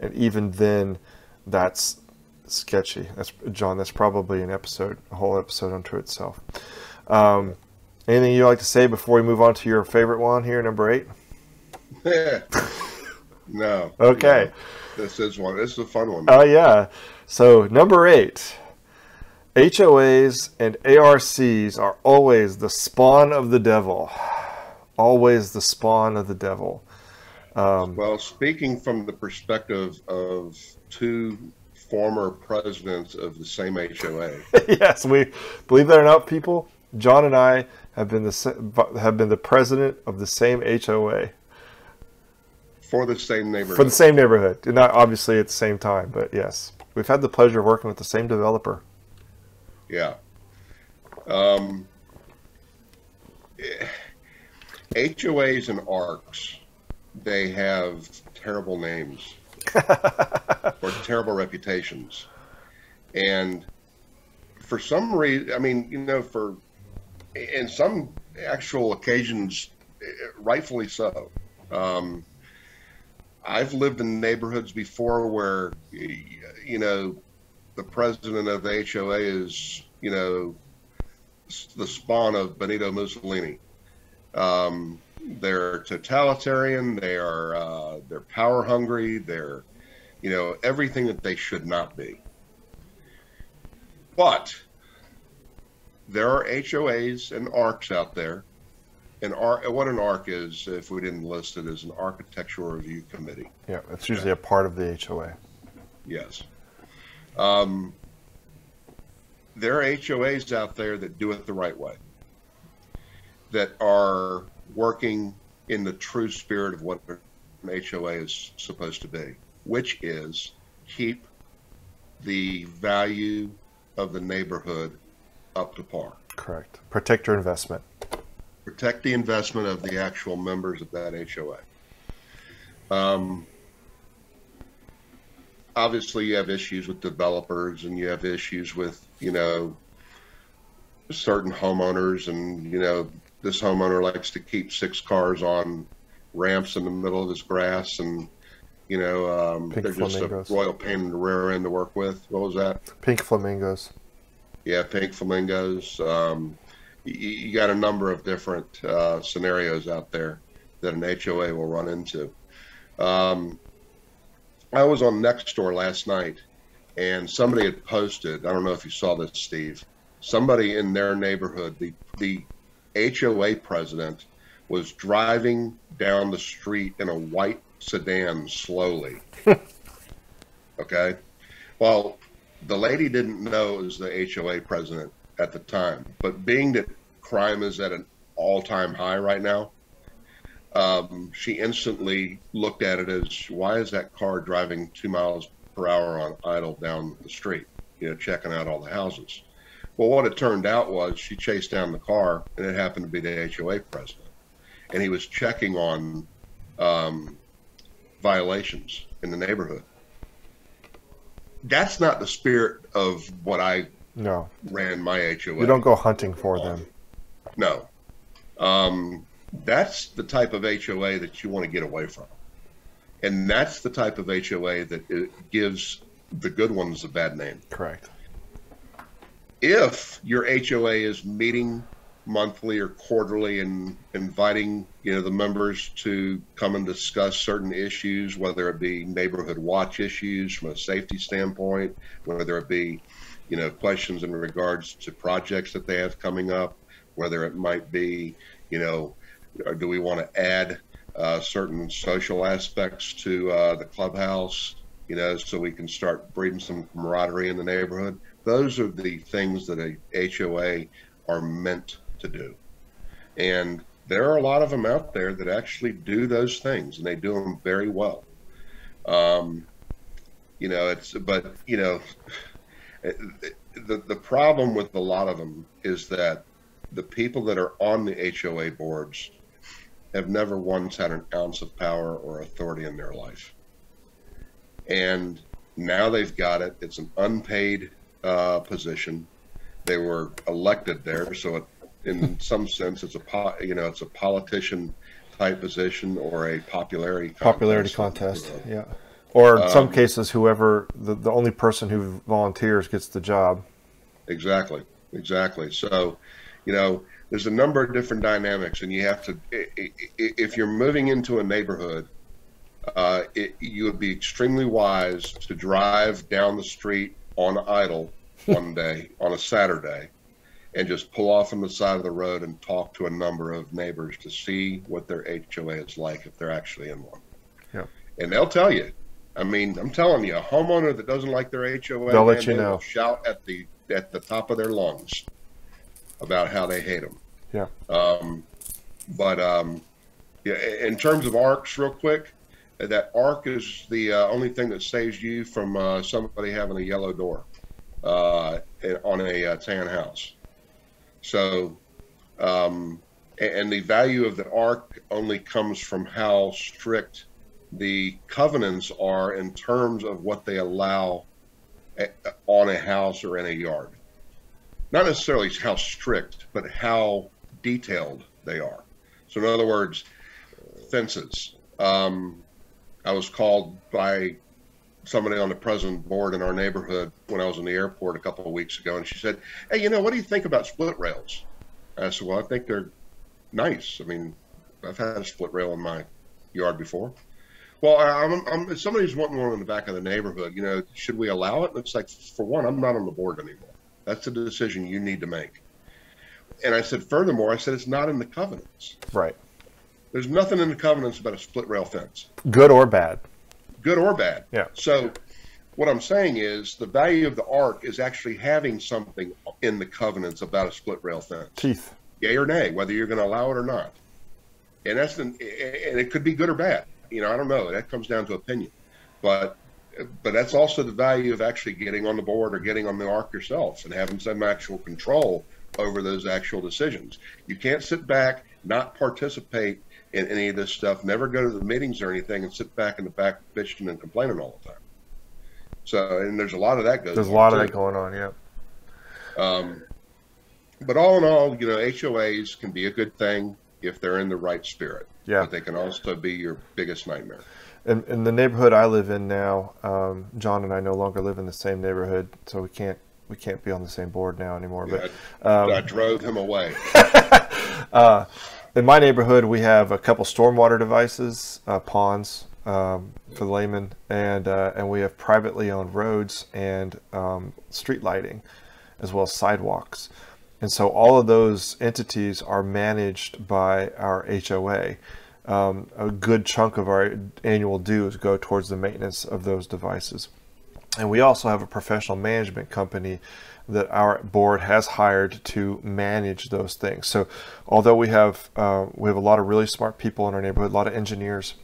and even then, that's sketchy. That's John. That's probably an episode, a whole episode unto itself. Um, anything you'd like to say before we move on to your favorite one here, number eight? *laughs* no. Okay. no. This is one. This is a fun one. Oh yeah. So number eight. HOAs and ARCs are always the spawn of the devil. *sighs* Always the spawn of the devil. Um, well, speaking from the perspective of two former presidents of the same HOA, *laughs* yes, we believe that or not, people. John and I have been the have been the president of the same HOA for the same neighborhood. for the same neighborhood. Not obviously at the same time, but yes, we've had the pleasure of working with the same developer. Yeah. Um, HOAs and ARCs, they have terrible names *laughs* or terrible reputations. And for some reason, I mean, you know, for in some actual occasions, rightfully so. Um, I've lived in neighborhoods before where, you know, the president of the HOA is, you know, the spawn of Benito Mussolini. Um, they're totalitarian. They are uh, they're power hungry. They're, you know, everything that they should not be. But there are HOAs and ARCs out there. And ARC, what an ARC is, if we didn't list it, is an architectural review committee. Yeah, it's usually a part of the HOA. Yes. Um, there are HOAs out there that do it the right way, that are working in the true spirit of what an HOA is supposed to be, which is keep the value of the neighborhood up to par. Correct. Protect your investment. Protect the investment of the actual members of that HOA. Um, obviously, you have issues with developers and you have issues with, you know, certain homeowners. And, you know, this homeowner likes to keep six cars on ramps in the middle of his grass and, you know, um, they're just a royal pain in the rear end to work with. What was that? Pink flamingos. Yeah, pink flamingos. Um, you, you got a number of different uh, scenarios out there that an HOA will run into. Um, I was on Nextdoor last night, and somebody had posted. I don't know if you saw this, Steve. Somebody in their neighborhood, the the HOA president, was driving down the street in a white sedan slowly. *laughs* okay, well, the lady didn't know it was the HOA president at the time, but being that crime is at an all-time high right now, um, she instantly looked at it as why is that car driving two miles per hour on idle down the street, you know, checking out all the houses. Well, what it turned out was she chased down the car, and it happened to be the HOA president, and he was checking on um, violations in the neighborhood. That's not the spirit of what I No, ran my HOA. you don't go hunting for them. No. Um, that's the type of HOA that you want to get away from. And that's the type of HOA that gives the good ones a bad name. Correct. If your HOA is meeting monthly or quarterly and inviting, you know, the members to come and discuss certain issues, whether it be neighborhood watch issues from a safety standpoint, whether it be, you know, questions in regards to projects that they have coming up, whether it might be, you know, or do we want to add uh, certain social aspects to uh, the clubhouse, you know, so we can start breeding some camaraderie in the neighborhood. Those are the things that a HOA are meant to do. And there are a lot of them out there that actually do those things and they do them very well. Um, you know, it's, but, you know, the, the problem with a lot of them is that the people that are on the HOA boards have never once had an ounce of power or authority in their life. And now they've got it. It's an unpaid uh, position. They were elected there, so it, in some sense, it's a po- you know it's a politician type position or a popularity Popularity contest. contest. Yeah. Or in some Um, cases, whoever the, the only person who volunteers gets the job. Exactly, exactly. So, you know, there's a number of different dynamics, and you have to, if you're moving into a neighborhood, uh, it, you would be extremely wise to drive down the street on idle one day on a Saturday and just pull off on the side of the road and talk to a number of neighbors to see what their HOA is like if they're actually in one. Yeah. And they'll tell you. I mean, I'm telling you, a homeowner that doesn't like their HOA, They'll let you they know. shout at the at the top of their lungs about how they hate them. Yeah. Um, but um, yeah, in terms of arcs, real quick, that arc is the uh, only thing that saves you from uh, somebody having a yellow door uh, on a uh, tan house. So, um, and the value of the arc only comes from how strict the covenants are in terms of what they allow a- on a house or in a yard. Not necessarily how strict, but how detailed they are. So, in other words, fences. Um, I was called by somebody on the president board in our neighborhood when I was in the airport a couple of weeks ago, and she said, "Hey, you know, what do you think about split rails?" I said, "Well, I think they're nice. I mean, I've had a split rail in my yard before." Well, I'm, I'm, somebody's wanting one in the back of the neighborhood. You know, should we allow it? It's like, for one, I'm not on the board anymore. That's a decision you need to make. and I said, furthermore, I said it's not in the covenants. Right. There's nothing in the covenants about a split rail fence, Good or bad. good or bad. Yeah. So, what I'm saying is the value of the arc is actually having something in the covenants about a split rail fence, Teeth. yay or nay, whether you're going to allow it or not. And that's the, and it could be good or bad. You know, I don't know. That comes down to opinion, but but that's also the value of actually getting on the board or getting on the arc yourself and having some actual control over those actual decisions. You can't sit back, not participate in any of this stuff, never go to the meetings or anything, and sit back in the back bitching and complaining all the time. So, and there's a lot of that goes. There's a lot of that going on. Yeah. Um, but all in all, you know, HOAs can be a good thing if they're in the right spirit. Yeah. But they can also be your biggest nightmare. In, in the neighborhood I live in now, um, John and I no longer live in the same neighborhood, so we can't we can't be on the same board now anymore. But I, um, I drove him away. *laughs* uh, in my neighborhood, we have a couple stormwater devices, uh, ponds um, for the layman, and uh, and we have privately owned roads and um, street lighting, as well as sidewalks. And so all of those entities are managed by our HOA. Um, a good chunk of our annual dues go towards the maintenance of those devices. And we also have a professional management company that our board has hired to manage those things. So, although we have uh, we have a lot of really smart people in our neighborhood, a lot of engineers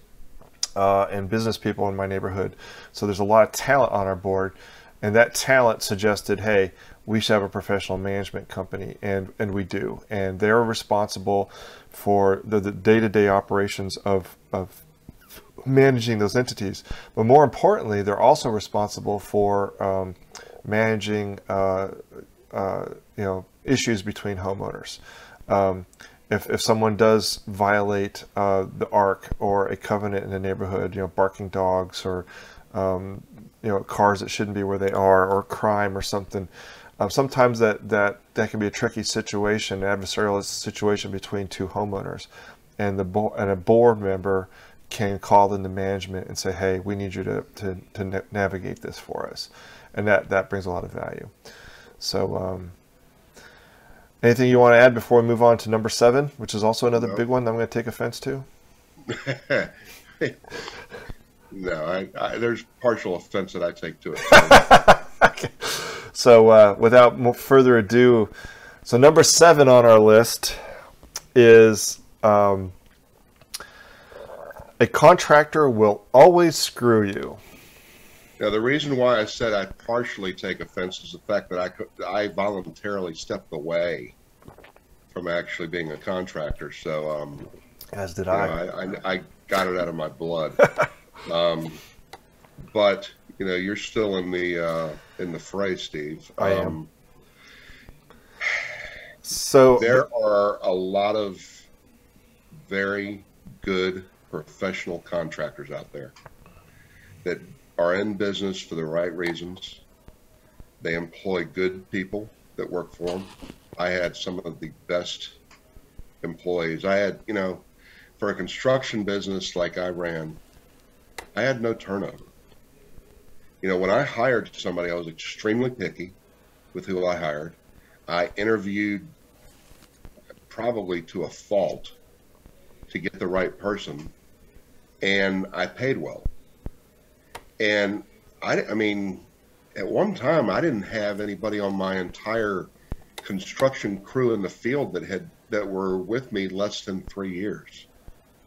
uh, and business people in my neighborhood, so there's a lot of talent on our board, and that talent suggested, hey, we should have a professional management company, and and we do, and they're responsible for the, the day-to-day operations of of managing those entities. But more importantly, they're also responsible for um, managing, uh, uh, you know, issues between homeowners. Um, if, if someone does violate uh, the ARC or a covenant in the neighborhood, you know, barking dogs or, um, you know, cars that shouldn't be where they are or crime or something, um, sometimes that, that, that can be a tricky situation, an adversarial situation between two homeowners. And, the bo- and a board member can call in the management and say, "Hey, we need you to to, to na- navigate this for us," and that that brings a lot of value. So, um, anything you want to add before we move on to number seven, which is also another No. big one that I'm going to take offense to? *laughs* no, I, I, there's partial offense that I take to it. *laughs* okay. So, uh, without further ado, so number seven on our list is um, a contractor will always screw you. Now, the reason why I said I partially take offense is the fact that I could, I voluntarily stepped away from actually being a contractor. So, um, As did you know, I. I, I, I got it out of my blood. *laughs* um, but you know, you're still in the uh, in the fray, Steve. I am. Um, So there are a lot of very good professional contractors out there that are in business for the right reasons. They employ good people that work for them. I had some of the best employees. I had, you know, for a construction business like I ran, I had no turnover. You know, when I hired somebody, I was extremely picky with who I hired. I interviewed probably to a fault to get the right person, and I paid well. And I, I mean, at one time, I didn't have anybody on my entire construction crew in the field that had that were with me less than three years.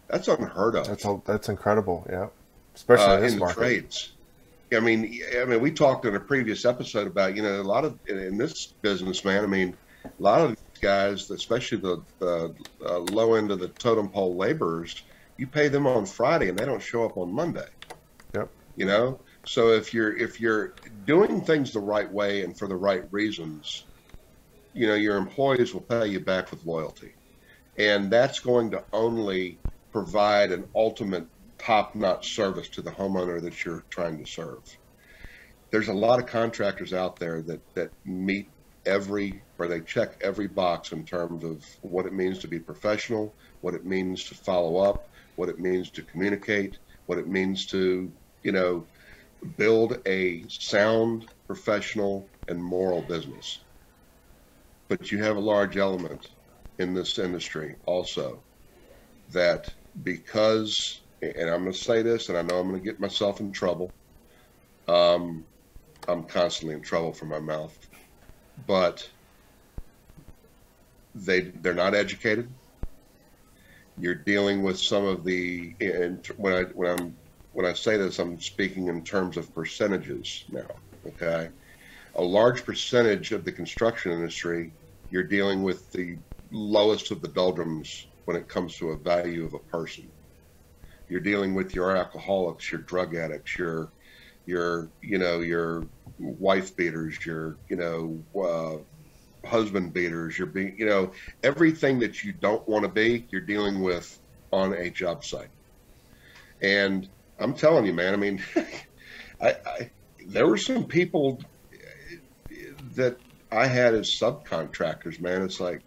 That's unheard of That's all, that's incredible. Yeah, especially uh, in this in the market. trades. I mean, I mean, we talked in a previous episode about you know a lot of in, this business, man. I mean, a lot of these guys, especially the, the uh, low end of the totem pole laborers, you pay them on Friday and they don't show up on Monday. Yep. You know, so if you're if you're doing things the right way and for the right reasons, you know, your employees will pay you back with loyalty, and that's going to only provide an ultimate top-notch service to the homeowner that you're trying to serve. There's a lot of contractors out there that that meet every or they check every box in terms of what it means to be professional, what it means to follow up, what it means to communicate, what it means to, you know, build a sound, professional, and moral business. But you have a large element in this industry also that because, and I'm going to say this, and I know I'm going to get myself in trouble. Um, I'm constantly in trouble for my mouth, but they they're not educated. You're dealing with some of the and when I when I'm when I say this, I'm speaking in terms of percentages now. Okay, a large percentage of the construction industry, you're dealing with the lowest of the doldrums when it comes to a value of a person. You're dealing with your alcoholics, your drug addicts, your your you know your wife beaters, your you know uh, husband beaters, your being you know everything that you don't want to be, you're dealing with on a job site. And I'm telling you, man, I mean, *laughs* I, I there were some people that I had as subcontractors, man. It's like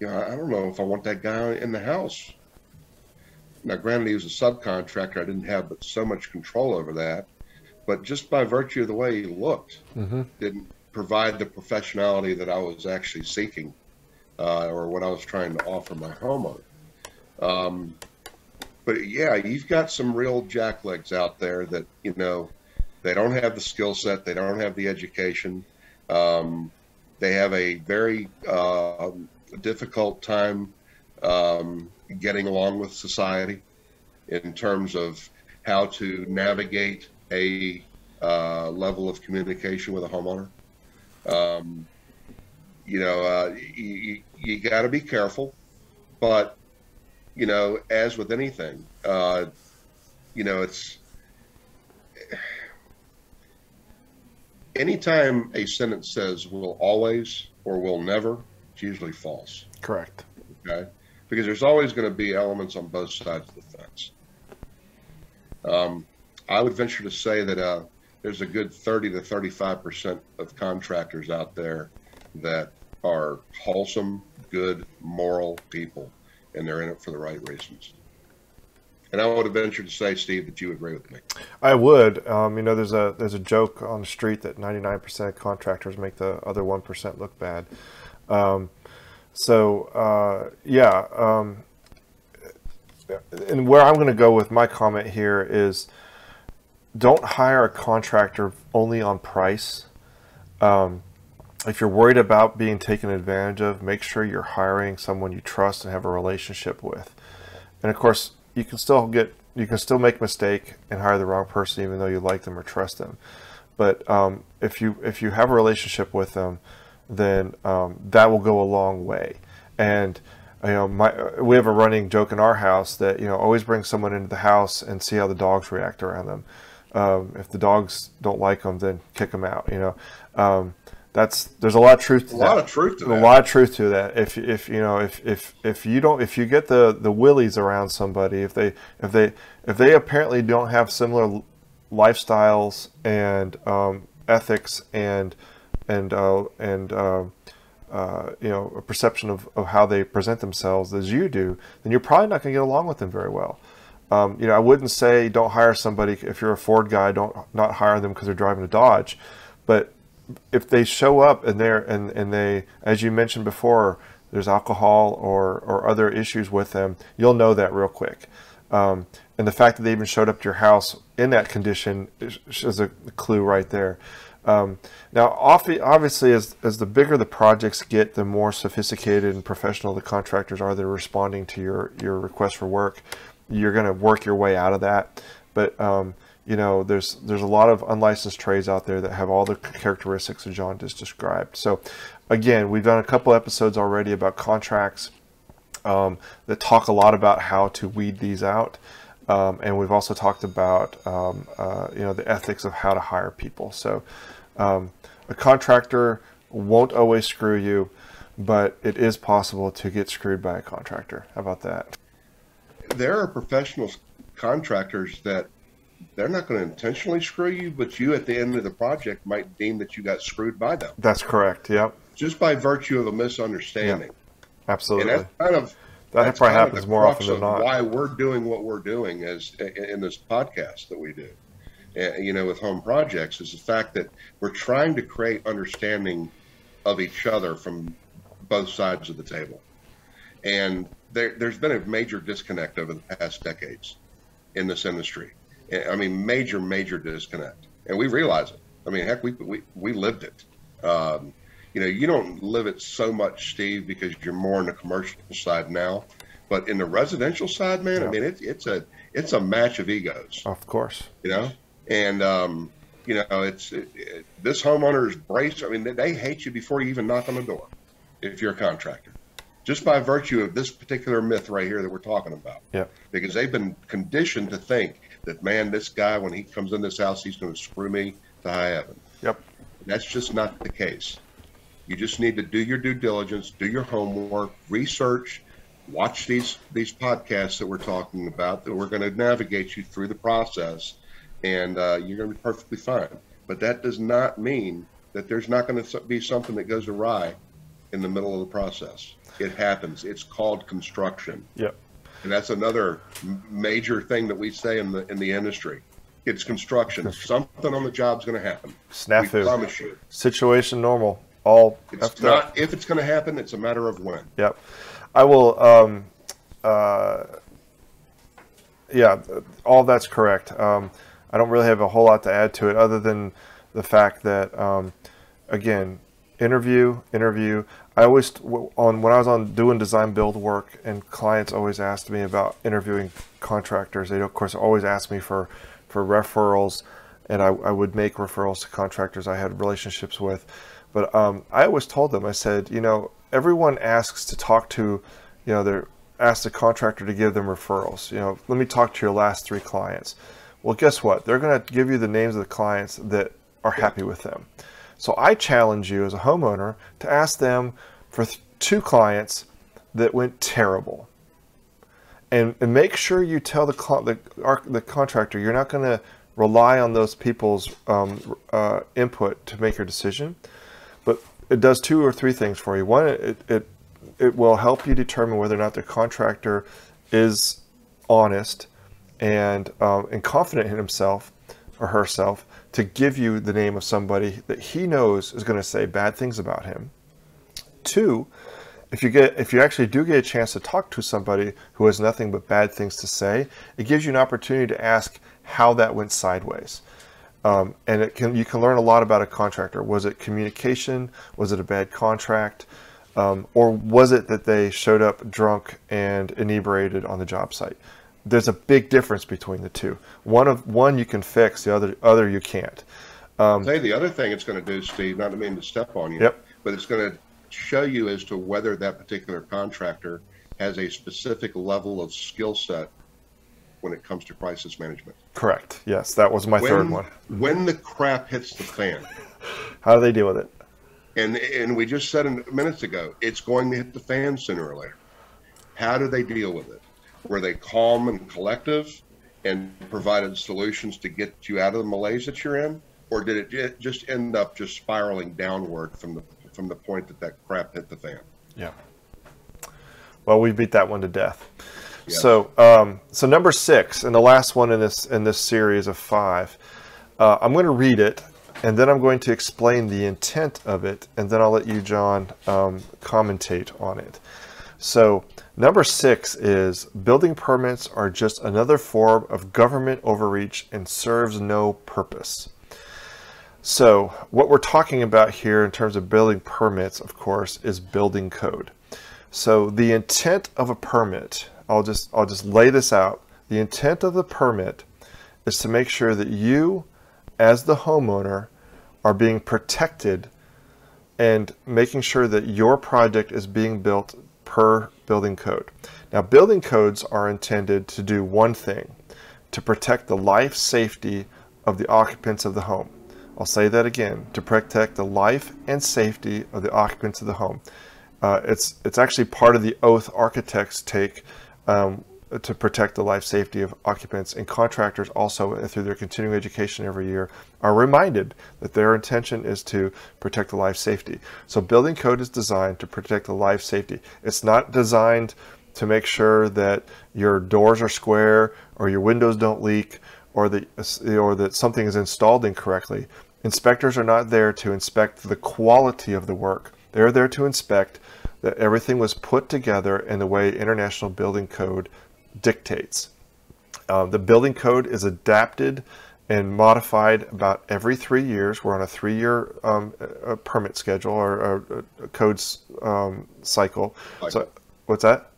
you know, I don't know if I want that guy in the house. Now, granted, he was a subcontractor. I didn't have but so much control over that. But just by virtue of the way he looked, mm-hmm. didn't provide the professionality that I was actually seeking uh, or what I was trying to offer my homeowner. Um, but yeah, you've got some real jacklegs out there that, you know, they don't have the skill set, they don't have the education. Um, they have a very uh, difficult time um, getting along with society in terms of how to navigate a uh, level of communication with a homeowner. Um, you know, uh, you, you got to be careful, but you know, as with anything, uh, you know, it's anytime a sentence says will always or will never, it's usually false. Correct. Okay, because there's always going to be elements on both sides of the fence. Um, I would venture to say that uh, there's a good 30 to 35 percent of contractors out there that are wholesome, good, moral people, and they're in it for the right reasons. And I would venture to say, Steve, that you agree with me. I would. Um, you know, there's a there's a joke on the street that 99% of contractors make the other one percent look bad. Um, so uh, yeah, um, and where I'm going to go with my comment here is, don't hire a contractor only on price. Um, if you're worried about being taken advantage of, make sure you're hiring someone you trust and have a relationship with. And of course, you can still get you can still make a mistake and hire the wrong person even though you like them or trust them. But um, if you if you have a relationship with them, then um, that will go a long way. And you know, my, we have a running joke in our house that you know always bring someone into the house and see how the dogs react around them. Um, if the dogs don't like them, then kick them out. You know, um, that's there's a lot of truth to a that. lot of truth to a lot of truth to that. If if you know if if if you don't if you get the the willies around somebody, if they if they if they apparently don't have similar lifestyles and um, ethics and and uh, and uh, uh, you know a perception of, of how they present themselves as you do, then you're probably not going to get along with them very well. Um, you know, I wouldn't say don't hire somebody if you're a Ford guy. Don't not hire them because they're driving a Dodge, but if they show up and they're and, and they, as you mentioned before, there's alcohol or or other issues with them, you'll know that real quick. Um, and the fact that they even showed up to your house in that condition is, is a clue right there. Um, now, obviously, as, as the bigger the projects get, the more sophisticated and professional the contractors are that are responding to your, your request for work. You're going to work your way out of that. But, um, you know, there's, there's a lot of unlicensed trades out there that have all the characteristics that John just described. So, again, we've done a couple episodes already about contracts um, that talk a lot about how to weed these out. Um, and we've also talked about um, uh, you know the ethics of how to hire people. So um, a contractor won't always screw you, but it is possible to get screwed by a contractor. How about that? There are professional contractors that they're not going to intentionally screw you, but you at the end of the project might deem that you got screwed by them. That's correct. Yep. Just by virtue of a misunderstanding. Yep. Absolutely. And that's kind of that that's probably happens more often than not. Why we're doing what we're doing as in this podcast that we do, you know, with home projects is the fact that we're trying to create understanding of each other from both sides of the table. And there, there's been a major disconnect over the past decades in this industry. I mean, major, major disconnect. And we realize it. I mean, heck, we, we, we lived it. Um, you know, you don't live it so much, Steve, because you're more on the commercial side now. But in the residential side, man, yeah. I mean, it's it's a it's a match of egos. Of course. You know, and um, you know, it's it, it, this homeowner's brace. I mean, they, they hate you before you even knock on the door. If you're a contractor, just by virtue of this particular myth right here that we're talking about. Yeah. Because they've been conditioned to think that man, this guy when he comes in this house, he's going to screw me to high heaven. Yep. That's just not the case. You just need to do your due diligence, do your homework, research, watch these these podcasts that we're talking about. That we're going to navigate you through the process, and uh, you're going to be perfectly fine. But that does not mean that there's not going to be something that goes awry in the middle of the process. It happens. It's called construction. Yep. And that's another major thing that we say in the in the industry. It's construction. Something on the job's going to happen. Snafu. We promise you. Situation normal. All. It's not if it's going to happen. It's a matter of when. Yep. I will. Um, uh, yeah, all that's correct. Um, I don't really have a whole lot to add to it, other than the fact that, um, again, interview, interview. I always on when I was on doing design build work, and clients always asked me about interviewing contractors. They of course always asked me for for referrals, and I, I would make referrals to contractors I had relationships with. But um, I always told them, I said, you know, everyone asks to talk to, you know, they're asked the contractor to give them referrals. You know, let me talk to your last three clients. Well, guess what? They're going to give you the names of the clients that are happy with them. So I challenge you as a homeowner to ask them for th- two clients that went terrible. And, and make sure you tell the, the, our, the contractor you're not going to rely on those people's um, uh, input to make your decision it does two or three things for you. One, it, it, it will help you determine whether or not the contractor is honest and, um, and confident in himself or herself to give you the name of somebody that he knows is going to say bad things about him. Two, if you get if you actually do get a chance to talk to somebody who has nothing but bad things to say, it gives you an opportunity to ask how that went sideways. Um, and it can you can learn a lot about a contractor. Was it communication? Was it a bad contract? Um, or was it that they showed up drunk and inebriated on the job site? There's a big difference between the two. One of one you can fix, the other other you can't. Um, Say the other thing it's going to do, Steve. Not to mean to step on you, yep. but it's going to show you as to whether that particular contractor has a specific level of skill set when it comes to crisis management. Correct. Yes, that was my when, third one. When the crap hits the fan. *laughs* How do they deal with it? And and we just said minutes ago, it's going to hit the fan sooner or later. How do they deal with it? Were they calm and collective and provided solutions to get you out of the malaise that you're in, or did it just end up just spiraling downward from the from the point that that crap hit the fan? Yeah. Well, we beat that one to death. So, um, so number six, and the last one in this in this series of five, uh, I'm going to read it, and then I'm going to explain the intent of it, and then I'll let you, John, um, commentate on it. So, number six is building permits are just another form of government overreach and serves no purpose. So, what we're talking about here in terms of building permits, of course, is building code. So, the intent of a permit I'll just I'll just lay this out. The intent of the permit is to make sure that you as the homeowner are being protected and making sure that your project is being built per building code. Now building codes are intended to do one thing, to protect the life safety of the occupants of the home. I'll say that again, to protect the life and safety of the occupants of the home. Uh, it's, it's actually part of the oath architects take um, to protect the life safety of occupants. And contractors also, through their continuing education every year, are reminded that their intention is to protect the life safety. So building code is designed to protect the life safety. It's not designed to make sure that your doors are square or your windows don't leak or that, or that something is installed incorrectly. Inspectors are not there to inspect the quality of the work. They're there to inspect that everything was put together in the way International Building Code dictates. Uh, the building code is adapted and modified about every three years. We're on a three-year um, a permit schedule or a, a codes um, cycle. cycle. So, what's that?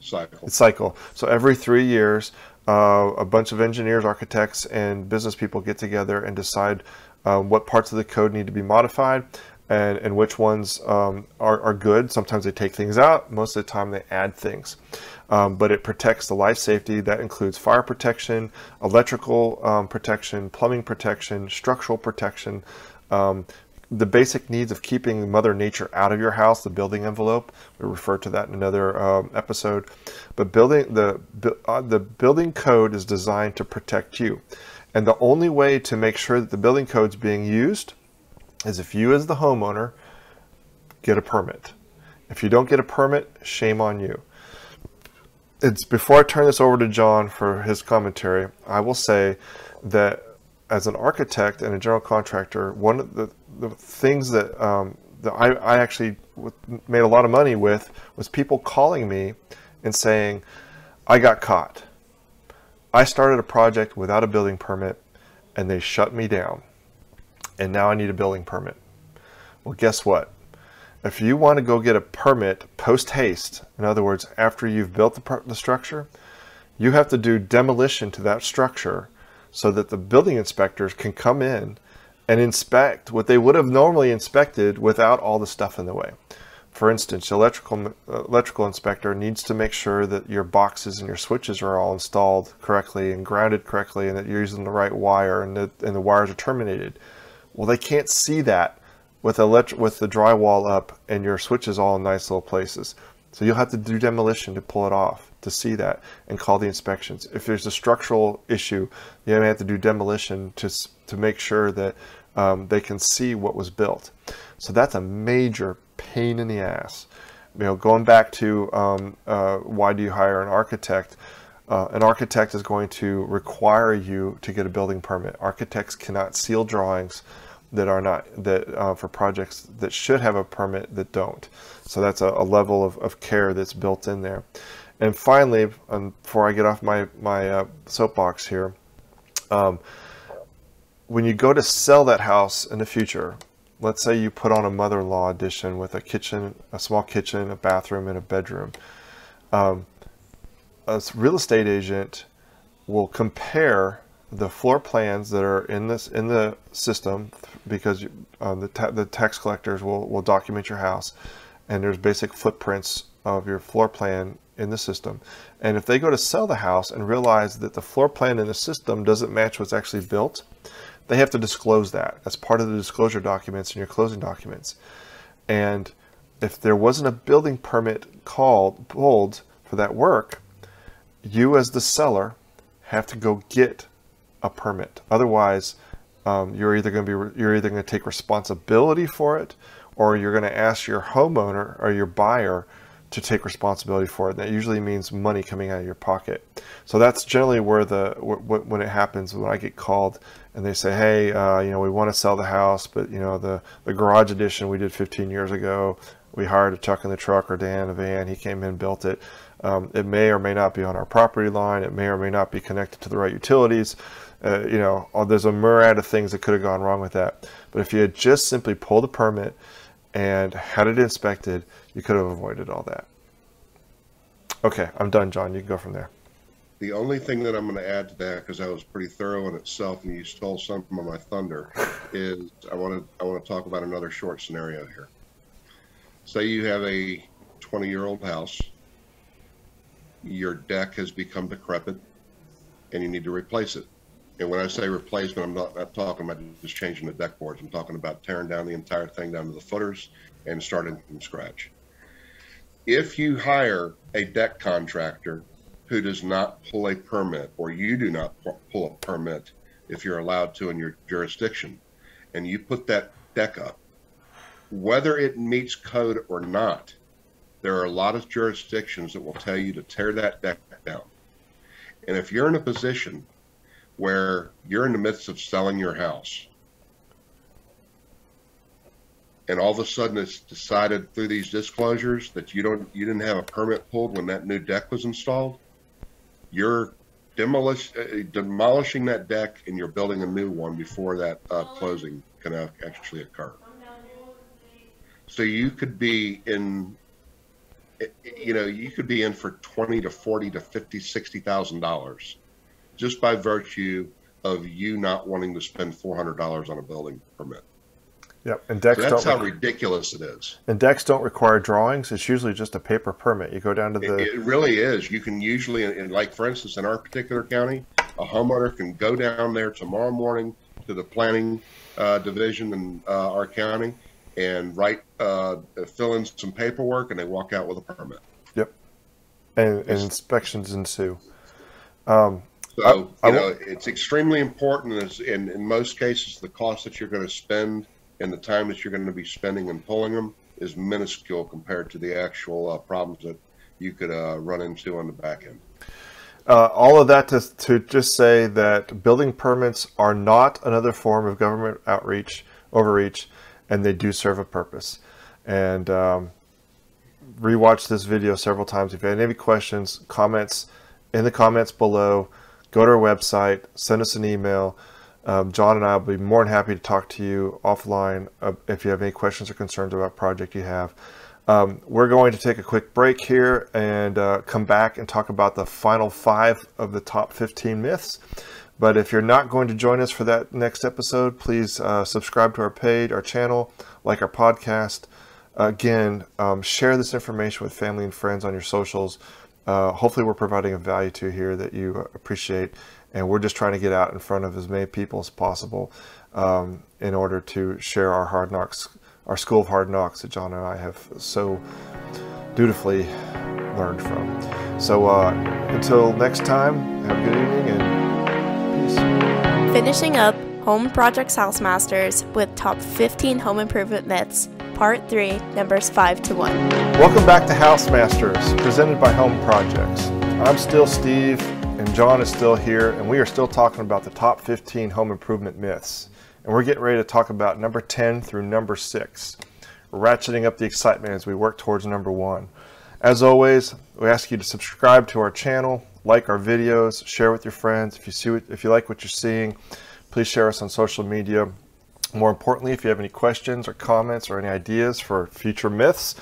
Cycle. It's Cycle. So every three years, uh, a bunch of engineers, architects, and business people get together and decide um, what parts of the code need to be modified and, and which ones um, are, are good. Sometimes they take things out. Most of the time they add things um, but it protects the life safety. That includes fire protection, electrical um, protection, plumbing protection, structural protection, um, the basic needs of keeping Mother Nature out of your house, the building envelope. We refer to that in another um, episode. But building the uh, the building code is designed to protect you, and the only way to make sure that the building code is being used is if you, as the homeowner, get a permit. If you don't get a permit, shame on you it's before I turn this over to John for his commentary, I will say that as an architect and a general contractor, one of the, the things that, um, that I, I actually made a lot of money with was people calling me and saying, I got caught. I started a project without a building permit and they shut me down. And now I need a building permit. Well, guess what? If you want to go get a permit post haste, in other words, after you've built the, the structure, you have to do demolition to that structure so that the building inspectors can come in and inspect what they would have normally inspected without all the stuff in the way. For instance, electrical uh, electrical inspector needs to make sure that your boxes and your switches are all installed correctly and grounded correctly and that you're using the right wire and, that, and the wires are terminated. Well, they can't see that with, elect- with the drywall up and your switches all in nice little places. So you'll have to do demolition to pull it off to see that and call the inspections. If there's a structural issue, you may have to do demolition to, to make sure that um, they can see what was built. So that's a major pain in the ass. You know, going back to um, uh, why do you hire an architect? Uh, an architect is going to require you to get a building permit. Architects cannot seal drawings that are not that uh, for projects that should have a permit that don't. So that's a, a level of, of care that's built in there. And finally, um, before I get off my my uh, soapbox here, um, when you go to sell that house in the future, let's say you put on a mother-in-law addition with a kitchen, a small kitchen, a bathroom, and a bedroom. Um, a real estate agent will compare the floor plans that are in this in the system because uh, the, the tax collectors will, will document your house and there's basic footprints of your floor plan in the system. And if they go to sell the house and realize that the floor plan in the system doesn't match what's actually built they have to disclose that. As part of the disclosure documents in your closing documents. And if there wasn't a building permit called pulled for that work you as the seller have to go get a permit. Otherwise, um, you're either going to be you're either going to take responsibility for it, or you're going to ask your homeowner or your buyer to take responsibility for it. And that usually means money coming out of your pocket. So that's generally where the when it happens when I get called and they say, hey, uh, you know, we want to sell the house, but you know, the the garage addition we did 15 years ago, we hired a Chuck in the truck or Dan in a van. He came in, built it. Um, it may or may not be on our property line. It may or may not be connected to the right utilities. Uh, you know, uh, there's a myriad of things that could have gone wrong with that. But if you had just simply pulled a permit and had it inspected, you could have avoided all that. Okay, I'm done, John. You can go from there. The only thing that I'm going to add to that, because that was pretty thorough in itself, and you stole some of my thunder, *laughs* is I want to I want to talk about another short scenario here. Say you have a 20 year old house, your deck has become decrepit, and you need to replace it. And when I say replacement, I'm not, not talking about just changing the deck boards. I'm talking about tearing down the entire thing down to the footers and starting from scratch. If you hire a deck contractor who does not pull a permit, or you do not pull a permit if you're allowed to in your jurisdiction, and you put that deck up, whether it meets code or not, there are a lot of jurisdictions that will tell you to tear that deck down. And if you're in a position where you're in the midst of selling your house. And all of a sudden it's decided through these disclosures that you don't you didn't have a permit pulled when that new deck was installed, you're demolish, uh, demolishing that deck and you're building a new one before that uh, closing can actually occur. So you could be in, you know, you could be in for twenty to forty to fifty, sixty thousand dollars, just by virtue of you not wanting to spend four hundred dollars on a building permit. Yep, and decks so that's how ridiculous it is. And decks don't require drawings. It's usually just a paper permit. You go down to the. It, it really is. You can usually, in, like for instance, in our particular county, a homeowner can go down there tomorrow morning to the planning uh, division in uh, our county and write, uh, fill in some paperwork, and they walk out with a permit. Yep, and, and inspections ensue. Um, so I, you know, it's extremely important. Is in in most cases, the cost that you're going to spend and the time that you're going to be spending and pulling them is minuscule compared to the actual uh, problems that you could uh, run into on the back end. Uh, all of that to, to just say that building permits are not another form of government outreach, overreach, and they do serve a purpose. And um, rewatch this video several times. If you have any questions, comments in the comments below, go to our website, send us an email. Um, John and I will be more than happy to talk to you offline uh, if you have any questions or concerns about project you have. Um, we're going to take a quick break here and uh, come back and talk about the final five of the top 15 myths. But if you're not going to join us for that next episode, please uh, subscribe to our page, our channel, like our podcast. Again, um, share this information with family and friends on your socials. Uh, hopefully, we're providing a value to here that you appreciate and we're just trying to get out in front of as many people as possible um, in order to share our hard knocks, our school of hard knocks that John and I have so dutifully learned from. So uh, until next time, have a good evening and peace. Finishing up HomeProjeXX House Masters with top 15 home improvement myths, part 3, numbers 5 to 1. Welcome back to House Masters, presented by HomeProjeXX. I'm still Steve and John is still here, and we are still talking about the top 15 home improvement myths. And we're getting ready to talk about number 10 through number 6, ratcheting up the excitement as we work towards number 1. As always, we ask you to subscribe to our channel, like our videos, share with your friends. If you see what, if you like what you're seeing, please share us on social media. More importantly, if you have any questions or comments or any ideas for future myths,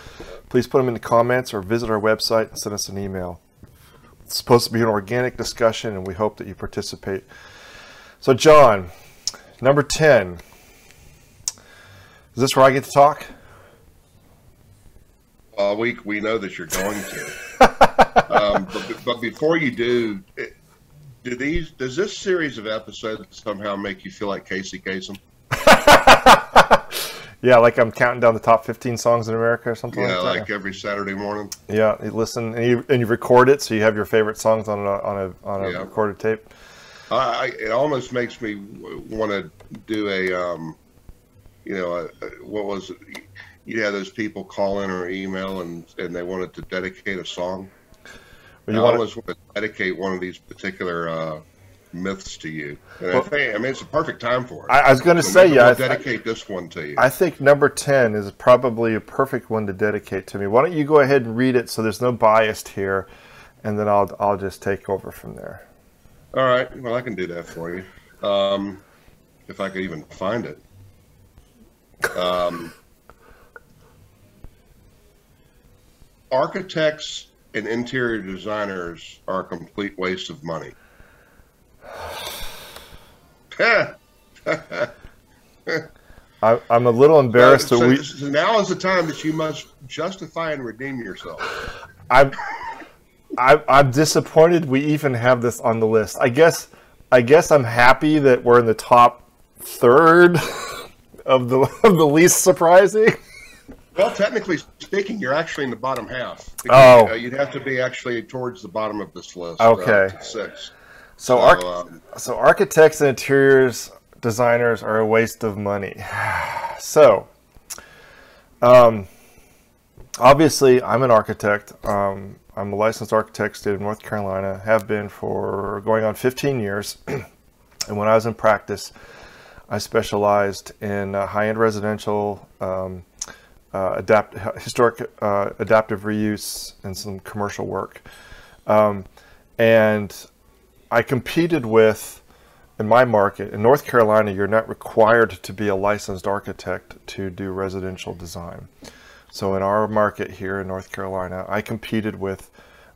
please put them in the comments or visit our website and send us an email. It's supposed to be an organic discussion, and we hope that you participate. So, John, number 10. Is this where I get to talk? Uh, we, we know that you're going to. *laughs* um, but, but before you do, do these does this series of episodes somehow make you feel like Casey Kasem? *laughs* Yeah, like I'm counting down the top 15 songs in America or something yeah, like that. like every Saturday morning. Yeah, you listen and you, and you record it, so you have your favorite songs on a on a on a yeah. recorded tape. I, it almost makes me want to do a, um, you know, a, a, what was it? You had those people call in or email and and they wanted to dedicate a song. You I almost want to dedicate one of these particular uh, myths to you. And well, I think, I mean, it's a perfect time for it. I, I was going to so say, yeah, we'll dedicate this one to you. I think number ten is probably a perfect one to dedicate to me. Why don't you go ahead and read it so there's no bias here, and then I'll I'll just take over from there. All right. Well, I can do that for you, um, if I could even find it. Um, *laughs* architects and interior designers are a complete waste of money. *laughs* I, am a little embarrassed so, that we. So now is the time that you must justify and redeem yourself. I'm, I'm, I'm disappointed we even have this on the list. I guess, I guess I'm happy that we're in the top third *laughs* of the of the least surprising. Well, technically speaking, you're actually in the bottom half. Oh, uh, you'd have to be actually towards the bottom of this list. Okay, uh, six. So, arch- um, so architects and interiors designers are a waste of money. *sighs* so, um, obviously, I'm an architect. Um, I'm a licensed architect, state of North Carolina. Have been for going on 15 years. *clears throat* and when I was in practice, I specialized in uh, high-end residential, um, uh, adapt historic uh, adaptive reuse and some commercial work. Um, and I competed with in my market in North Carolina. You're not required to be a licensed architect to do residential design. So in our market here in North Carolina, I competed with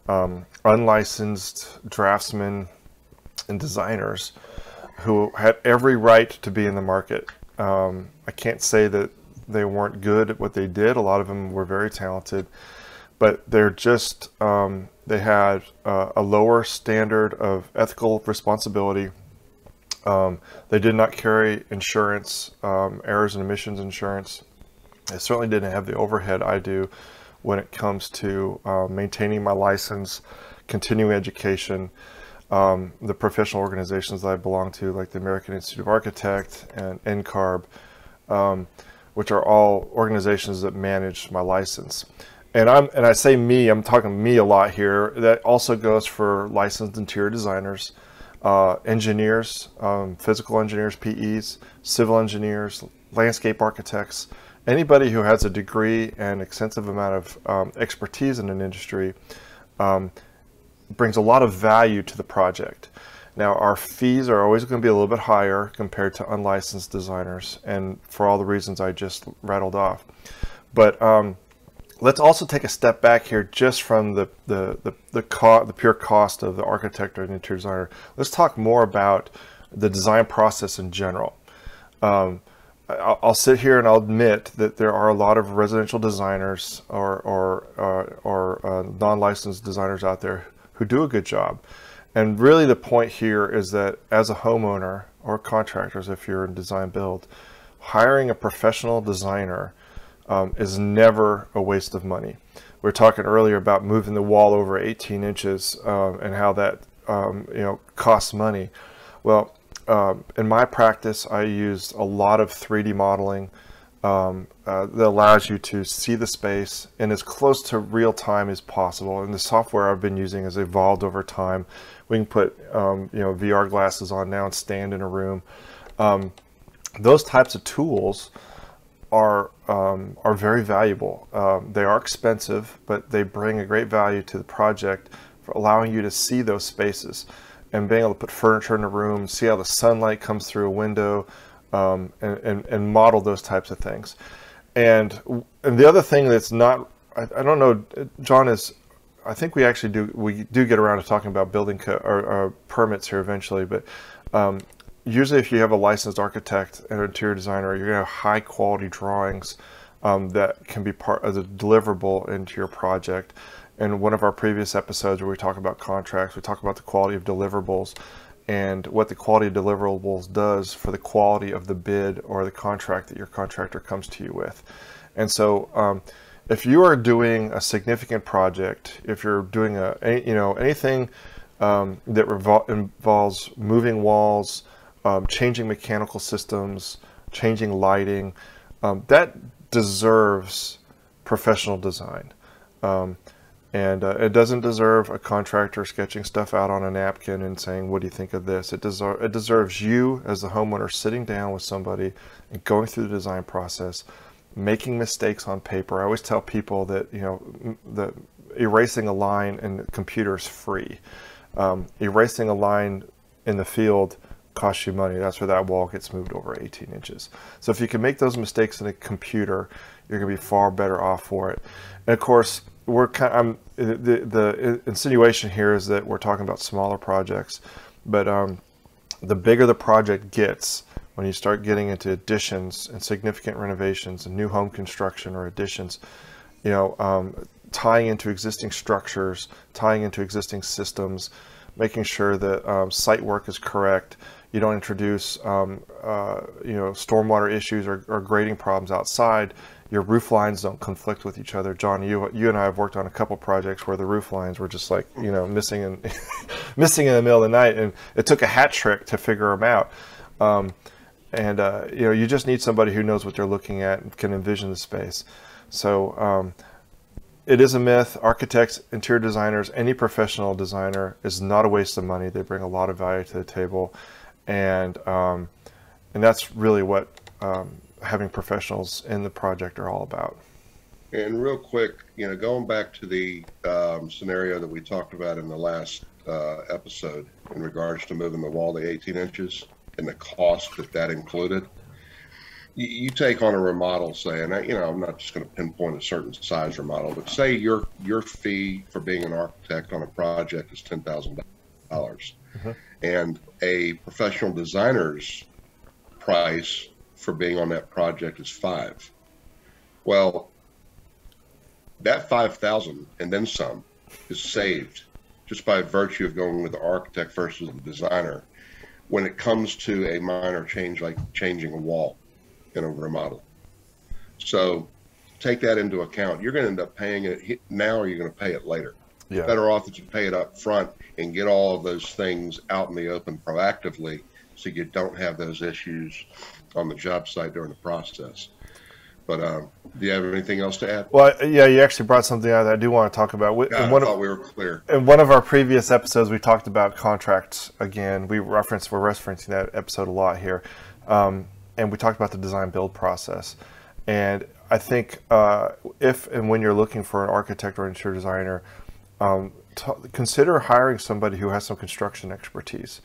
um, unlicensed draftsmen and designers who had every right to be in the market. Um, I can't say that they weren't good at what they did. A lot of them were very talented, but they're just, um, they had uh, a lower standard of ethical responsibility. Um, they did not carry insurance, um, errors and omissions insurance. They certainly didn't have the overhead I do when it comes to uh, maintaining my license, continuing education, um, the professional organizations that I belong to, like the American Institute of Architect and NCARB, um, which are all organizations that manage my license. And I'm and I say me, I'm talking me a lot here. That also goes for licensed interior designers, uh, engineers, um, physical engineers, PEs, civil engineers, landscape architects, anybody who has a degree and extensive amount of um, expertise in an industry um, brings a lot of value to the project. Now, our fees are always going to be a little bit higher compared to unlicensed designers, and for all the reasons I just rattled off. But um, let's also take a step back here just from the, the, the, the, co the pure cost of the architect or the interior designer. Let's talk more about the design process in general. Um, I'll, sit here and I'll admit that there are a lot of residential designers or, or, uh, or uh, non-licensed designers out there who do a good job. And really the point here is that as a homeowner or contractors, if you're in design build, hiring a professional designer um, is never a waste of money. We were talking earlier about moving the wall over 18 inches um, and how that um, you know costs money. Well, um, in my practice, I used a lot of 3D modeling um, uh, that allows you to see the space in as close to real time as possible. And the software I've been using has evolved over time. We can put um, you know VR glasses on now and stand in a room. Um, those types of tools are um, are very valuable. Um, they are expensive, but they bring a great value to the project for allowing you to see those spaces and being able to put furniture in a room, see how the sunlight comes through a window, um, and, and, and, model those types of things. And, and the other thing that's not, I, I, don't know, John is, I think we actually do, we do get around to talking about building co- or, or, permits here eventually, but um, usually if you have a licensed architect and interior designer, you're going to have high quality drawings um, that can be part of the deliverable into your project. In one of our previous episodes where we talk about contracts, we talk about the quality of deliverables and what the quality of deliverables does for the quality of the bid or the contract that your contractor comes to you with. And so um, if you are doing a significant project, if you're doing a, any, you know, anything um, that involves moving walls, um, changing mechanical systems, changing lighting, um, that deserves professional design. Um, and uh, it doesn't deserve a contractor sketching stuff out on a napkin and saying, what do you think of this? It, deser- it deserves you as the homeowner sitting down with somebody and going through the design process, making mistakes on paper. I always tell people that, you know, the erasing a line in the computer is free. Um, erasing a line in the field costs you money. That's where that wall gets moved over 18 inches. So if you can make those mistakes in a computer, you're going to be far better off for it. And of course, we're kind of, the, the insinuation here is that we're talking about smaller projects, but um, the bigger the project gets, when you start getting into additions and significant renovations and new home construction or additions, you know, um, tying into existing structures, tying into existing systems, making sure that um, site work is correct. You don't introduce, um, uh, you know, stormwater issues or, or grading problems outside your roof lines don't conflict with each other. John, you you and I have worked on a couple projects where the roof lines were just like you know missing in *laughs* missing in the middle of the night, and it took a hat trick to figure them out. Um, and uh, you know you just need somebody who knows what they're looking at and can envision the space. So um, it is a myth. Architects, interior designers, any professional designer is not a waste of money. They bring a lot of value to the table, and um, and that's really what um, having professionals in the project are all about. And real quick, you know, going back to the um, scenario that we talked about in the last uh, episode in regards to moving the wall to 18 inches and the cost that that included. You, you take on a remodel, say, and I, you know, I'm not just going to pinpoint a certain size remodel, but say your your fee for being an architect on a project is ten thousand dollars, mm-hmm. and a professional designer's price for being on that project is five. Well, that five thousand and then some is saved just by virtue of going with the architect versus the designer when it comes to a minor change like changing a wall in a remodel. So take that into account. You're going to end up paying it now or you're going to pay it later. Yeah. Better off that you pay it up front and get all of those things out in the open proactively so you don't have those issues on the job site during the process. But um, do you have anything else to add? Well, yeah, you actually brought something out that I do want to talk about. We, Yeah, in I one thought of, we were clear. in one of our previous episodes, we talked about contracts again. We referenced, we're referencing that episode a lot here. Um, and we talked about the design build process. And I think uh, if and when you're looking for an architect or interior designer, um, t- consider hiring somebody who has some construction expertise.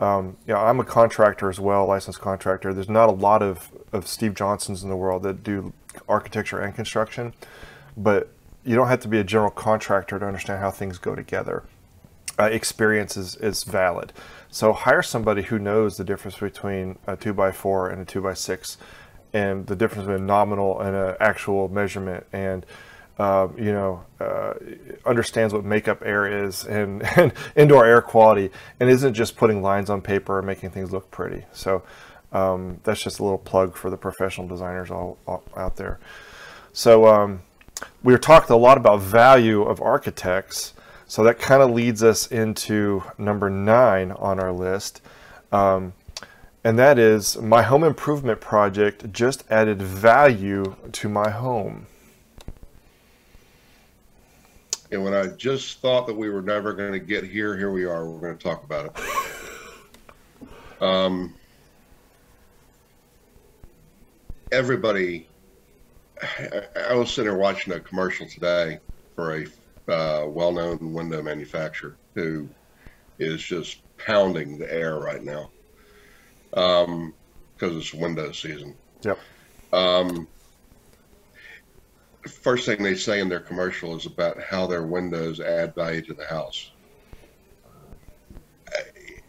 Um, I'm a contractor as well, licensed contractor. There's not a lot of, of Steve Johnsons in the world that do architecture and construction, but you don't have to be a general contractor to understand how things go together. Uh, experience is, is valid. So hire somebody who knows the difference between a two by four and a two by six, and the difference between a nominal and an actual measurement, and uh, you know uh, understands what makeup air is and, *laughs* and indoor air quality, and isn't just putting lines on paper and making things look pretty. So um, that's just a little plug for the professional designers all, all out there. So um, we were talking a lot about value of architects. So that kind of leads us into number nine on our list. Um, and that is my home improvement project just added value to my home. And when I just thought that we were never going to get here, here we are. We're going to talk about it. Um, everybody, I, I was sitting there watching a commercial today for a uh, well-known window manufacturer who is just pounding the air right now um, because it's window season. Yep. Um, first thing they say in their commercial is about how their windows add value to the house.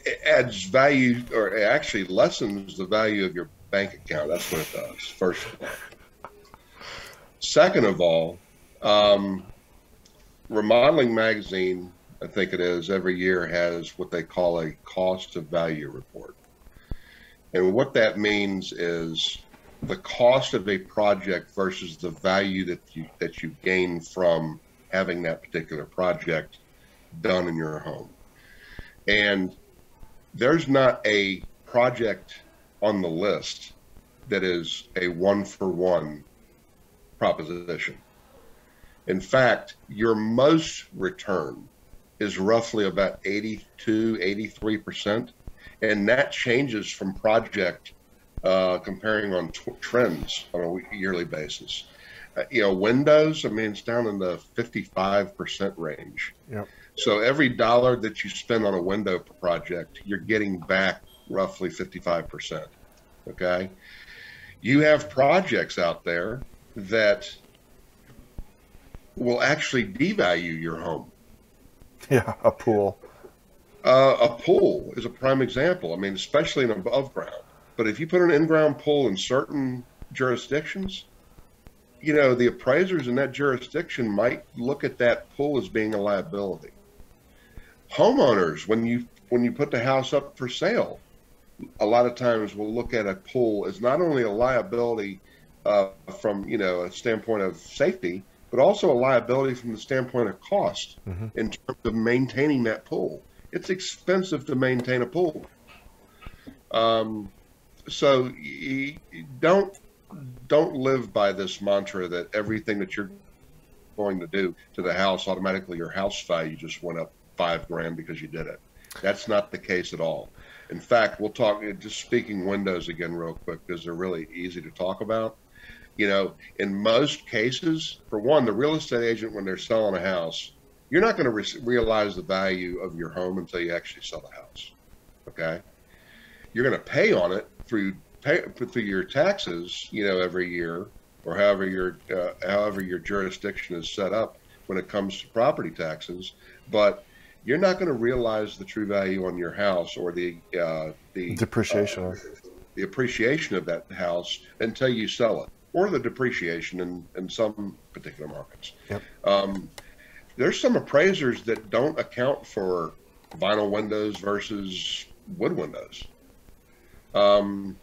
It adds value, or it actually lessens the value of your bank account. That's what it does, first of all. Second of all, um, Remodeling Magazine, I think it is, every year has what they call a cost of value report. And what that means is the cost of a project versus the value that you that you gain from having that particular project done in your home. And there's not a project on the list that is a one for one proposition. In fact, your most return is roughly about 82, 83%. And that changes from project uh, comparing on trends on a yearly basis. Uh, you know, Windows, I mean, it's down in the 55% range. Yep. So every dollar that you spend on a window project, you're getting back roughly 55%. Okay. You have projects out there that will actually devalue your home. *laughs* Yeah, a pool. Uh, a pool is a prime example. I mean, especially in above ground. But if you put an in-ground pool in certain jurisdictions, you know, the appraisers in that jurisdiction might look at that pool as being a liability. Homeowners, when you when you put the house up for sale, a lot of times will look at a pool as not only a liability uh, from you know a standpoint of safety, but also a liability from the standpoint of cost Mhm. in terms of maintaining that pool. It's expensive to maintain a pool. Um, so don't don't live by this mantra that everything that you're going to do to the house automatically your house value just went up five grand because you did it. That's not the case at all. In fact, we'll talk uh, just speaking windows again real quick because they're really easy to talk about. You know, in most cases, for one, the real estate agent, when they're selling a house, you're not going to re- realize the value of your home until you actually sell the house. Okay. You're going to pay on it through pay through your taxes, you know, every year or however your uh, however your jurisdiction is set up when it comes to property taxes, but you're not going to realize the true value on your house or the uh, the depreciation uh, the appreciation of that house until you sell it or the depreciation in, in some particular markets. Yep. Um, there's some appraisers that don't account for vinyl windows versus wood windows. Um,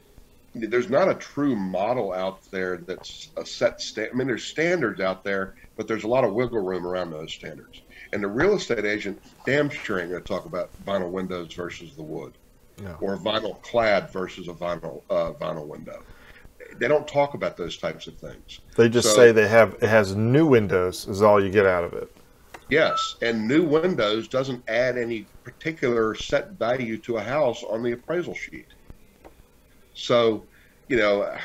there's not a true model out there that's a set stand. I mean, there's standards out there, but there's a lot of wiggle room around those standards. And the real estate agent, damn sure ain't going to talk about vinyl windows versus the wood, no. or vinyl clad versus a vinyl uh, vinyl window. They don't talk about those types of things. They just so, say they have it has new windows is all you get out of it. Yes, and new windows doesn't add any particular set value to a house on the appraisal sheet. So, you know,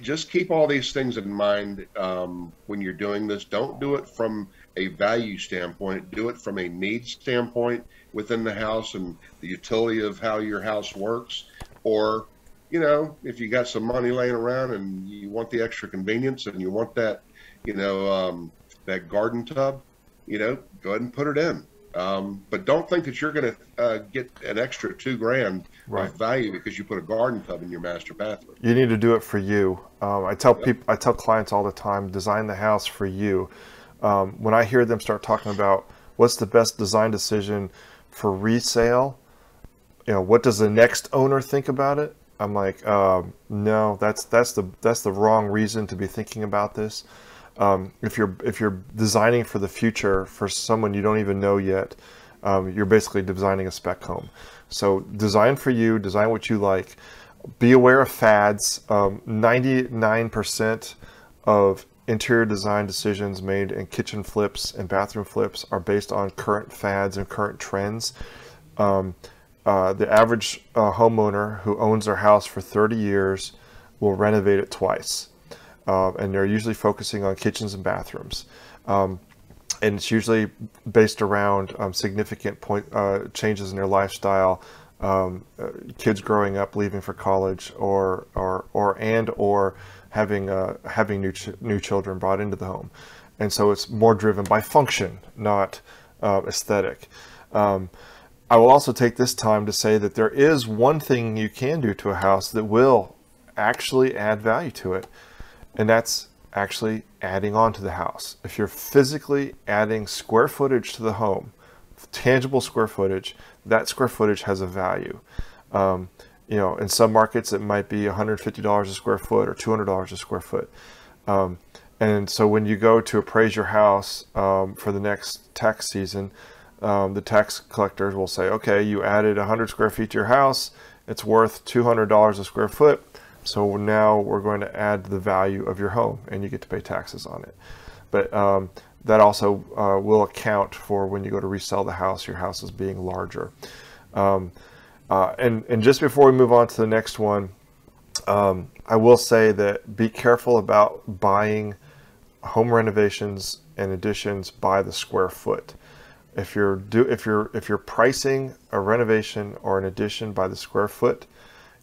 just keep all these things in mind um, when you're doing this. Don't do it from a value standpoint. Do it from a need standpoint within the house and the utility of how your house works. Or, you know, if you got some money laying around and you want the extra convenience and you want that, you know, um, that garden tub, you know, go ahead and put it in. Um, but don't think that you're going to uh, get an extra two grand right. of value because you put a garden tub in your master bathroom. You need to do it for you. Um, I tell yep. people, I tell clients all the time, design the house for you. Um, when I hear them start talking about what's the best design decision for resale, you know, what does the next owner think about it? I'm like, um, no, that's that's the that's the wrong reason to be thinking about this um, if you're if you're designing for the future for someone you don't even know yet, um, you're basically designing a spec home. So design for you, design what you like. Be aware of fads. 99% um, of interior design decisions made in kitchen flips and bathroom flips are based on current fads and current trends. Um, uh, the average uh, homeowner who owns their house for 30 years will renovate it twice uh, and they're usually focusing on kitchens and bathrooms. Um, and it's usually based around um, significant point uh, changes in their lifestyle, um, uh, kids growing up, leaving for college, or or or and or having uh, having new ch- new children brought into the home, and so it's more driven by function, not uh, aesthetic. Um, I will also take this time to say that there is one thing you can do to a house that will actually add value to it and that's actually adding on to the house. If you're physically adding square footage to the home, tangible square footage, that square footage has a value. Um, you know, in some markets it might be $150 a square foot or $200 a square foot. Um, and so when you go to appraise your house um, for the next tax season, um, the tax collectors will say, okay, you added 100 square feet to your house, it's worth $200 a square foot so now we're going to add the value of your home and you get to pay taxes on it. But um, that also uh, will account for when you go to resell the house, your house is being larger. Um, uh, and, and just before we move on to the next one, um, I will say that be careful about buying home renovations and additions by the square foot. If you're do if you're if you're pricing a renovation or an addition by the square foot,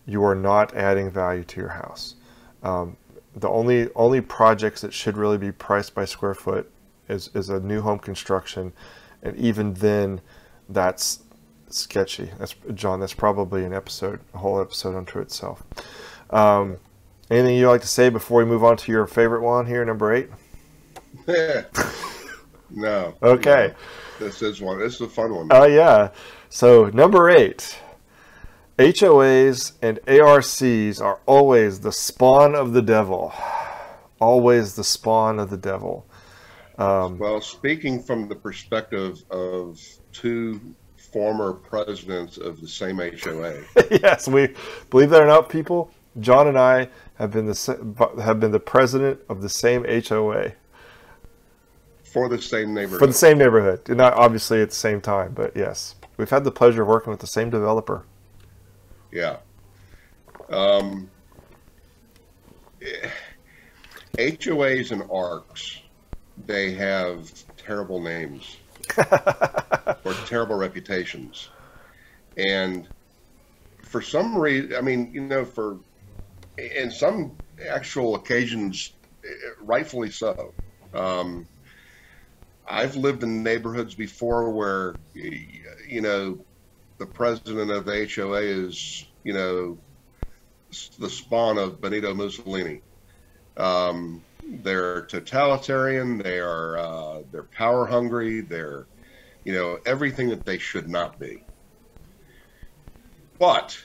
you are not adding value to your house. Um, the only only projects that should really be priced by square foot is, is a new home construction, and even then, that's sketchy. That's John. That's probably an episode, a whole episode unto itself. Um, anything you'd like to say before we move on to your favorite one here, number eight? *laughs* no. Okay. No. This is one. This is a fun one. Oh uh, yeah. So number eight. HOAs and ARCs are always the spawn of the devil. Always the spawn of the devil. Um, well, speaking from the perspective of two former presidents of the same HOA. *laughs* yes, we believe that or not, people. John and I have been the have been the president of the same HOA for the same neighborhood. For the same neighborhood, not obviously at the same time, but yes, we've had the pleasure of working with the same developer. Yeah. Um, HOAs and ARCs, they have terrible names *laughs* or terrible reputations. And for some reason, I mean, you know, for in some actual occasions, rightfully so. Um, I've lived in neighborhoods before where, you know, the president of the HOA is, you know, the spawn of Benito Mussolini. Um, they're totalitarian. They are uh, they're power hungry. They're, you know, everything that they should not be. But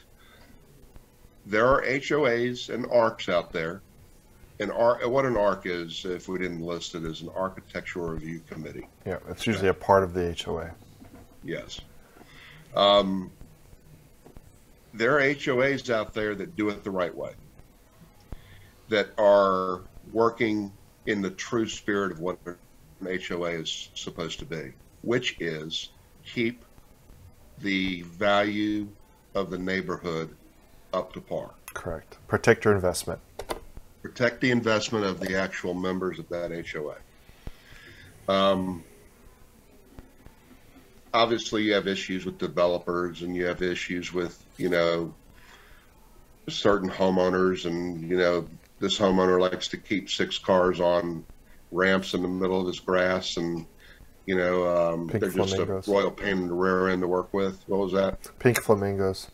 there are HOAs and ARCs out there. And what an ARC is, if we didn't list it, is an architectural review committee. Yeah, it's usually a part of the HOA. Yes. Um, there are HOAs out there that do it the right way, that are working in the true spirit of what an HOA is supposed to be, which is keep the value of the neighborhood up to par. Correct. Protect your investment. Protect the investment of the actual members of that HOA. Um, obviously, you have issues with developers and you have issues with, you know, certain homeowners. And, you know, this homeowner likes to keep six cars on ramps in the middle of his grass and, you know, um, they're flamingos. just a royal pain in the rear end to work with. What was that? Pink flamingos.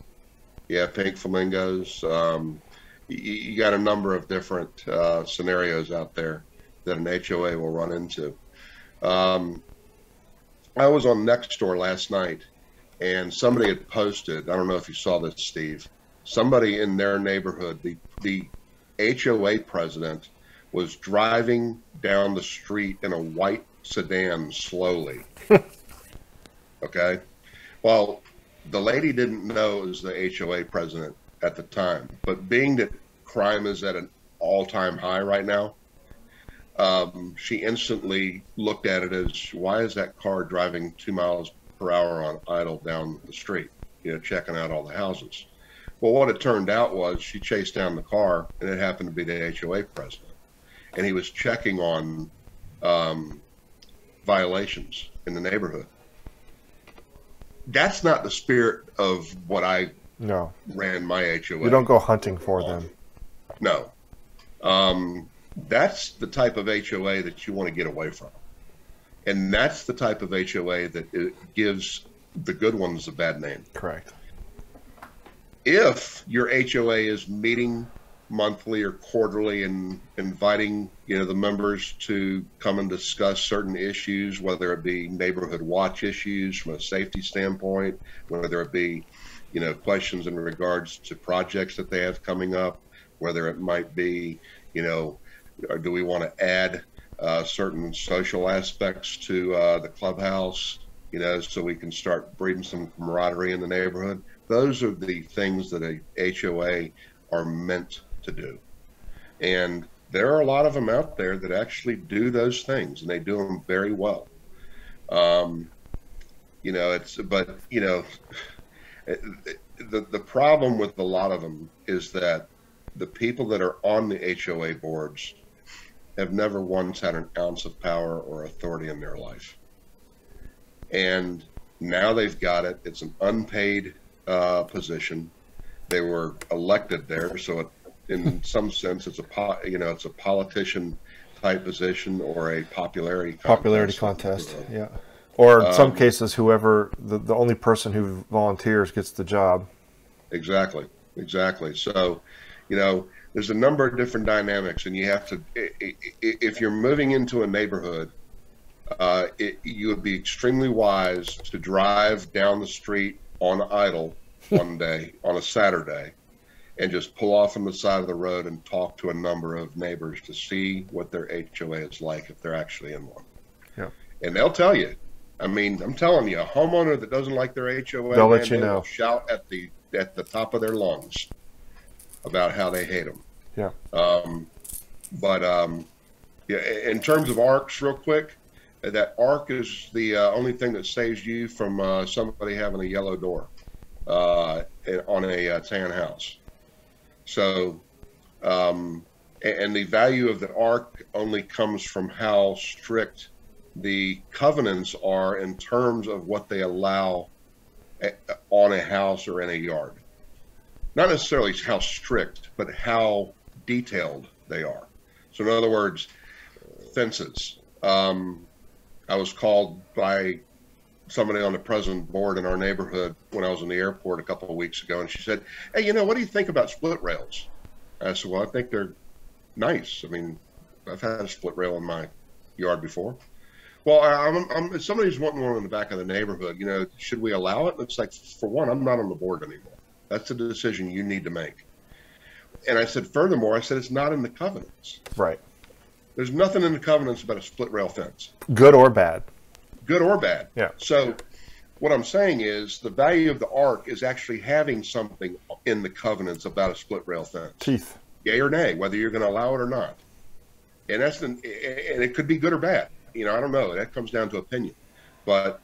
Yeah, pink flamingos. Um, you, you, got a number of different uh, scenarios out there that an HOA will run into. Um, I was on Nextdoor last night, and somebody had posted. I don't know if you saw this, Steve. Somebody in their neighborhood, the the HOA president, was driving down the street in a white sedan slowly. *laughs* okay, well, the lady didn't know it was the HOA president at the time, but being that crime is at an all-time high right now, um, she instantly looked at it as why is that car driving two miles per hour on idle down the street, you know, checking out all the houses. Well, what it turned out was she chased down the car, and it happened to be the HOA president, and he was checking on um, violations in the neighborhood that's not the spirit of what I no ran my HOA. You don't go hunting for them. No, um, that's the type of HOA that you want to get away from, and that's the type of HOA that gives the good ones a bad name. Correct. If your HOA is meeting monthly or quarterly and inviting you know the members to come and discuss certain issues whether it be neighborhood watch issues from a safety standpoint whether it be you know questions in regards to projects that they have coming up whether it might be you know do we want to add uh, certain social aspects to uh, the clubhouse you know so we can start breeding some camaraderie in the neighborhood those are the things that a HOA are meant to do. And there are a lot of them out there that actually do those things and they do them very well. Um, you know, it's, but, you know, *laughs* the, the problem with a lot of them is that the people that are on the HOA boards have never once had an ounce of power or authority in their life. And now they've got it. It's an unpaid uh, position. They were elected there, so it in some sense it's a po- you know it's a politician type position or a popularity contest. popularity contest yeah or in um, some cases whoever the, the only person who volunteers gets the job exactly exactly so you know there's a number of different dynamics and you have to if you're moving into a neighborhood uh, it, you would be extremely wise to drive down the street on idle *laughs* one day on a saturday and just pull off on the side of the road and talk to a number of neighbors to see what their HOA is like if they're actually in one. Yeah. And they'll tell you. I mean, I'm telling you, a homeowner that doesn't like their HOA, they'll let you know. Shout at the at the top of their lungs about how they hate them. Yeah. Um, but um, yeah, in terms of arcs, real quick, that arc is the uh, only thing that saves you from uh, somebody having a yellow door uh, on a uh, tan house. So, um, and the value of the arc only comes from how strict the covenants are in terms of what they allow on a house or in a yard. Not necessarily how strict, but how detailed they are. So, in other words, fences. Um, I was called by somebody on the president board in our neighborhood when I was in the airport a couple of weeks ago, and she said, "Hey, you know, what do you think about split rails?" I said, "Well, I think they're nice. I mean, I've had a split rail in my yard before." Well, I'm, I'm, somebody's wanting one in the back of the neighborhood. You know, should we allow it? It's like, for one, I'm not on the board anymore. That's a decision you need to make. And I said, furthermore, I said it's not in the covenants. Right. There's nothing in the covenants about a split rail fence. Good or bad. Good or bad. Yeah. So what I'm saying is the value of the arc is actually having something in the covenants about a split rail fence. Teeth. Yay or nay, whether you're going to allow it or not. And that's the, and it could be good or bad. You know, I don't know. That comes down to opinion. But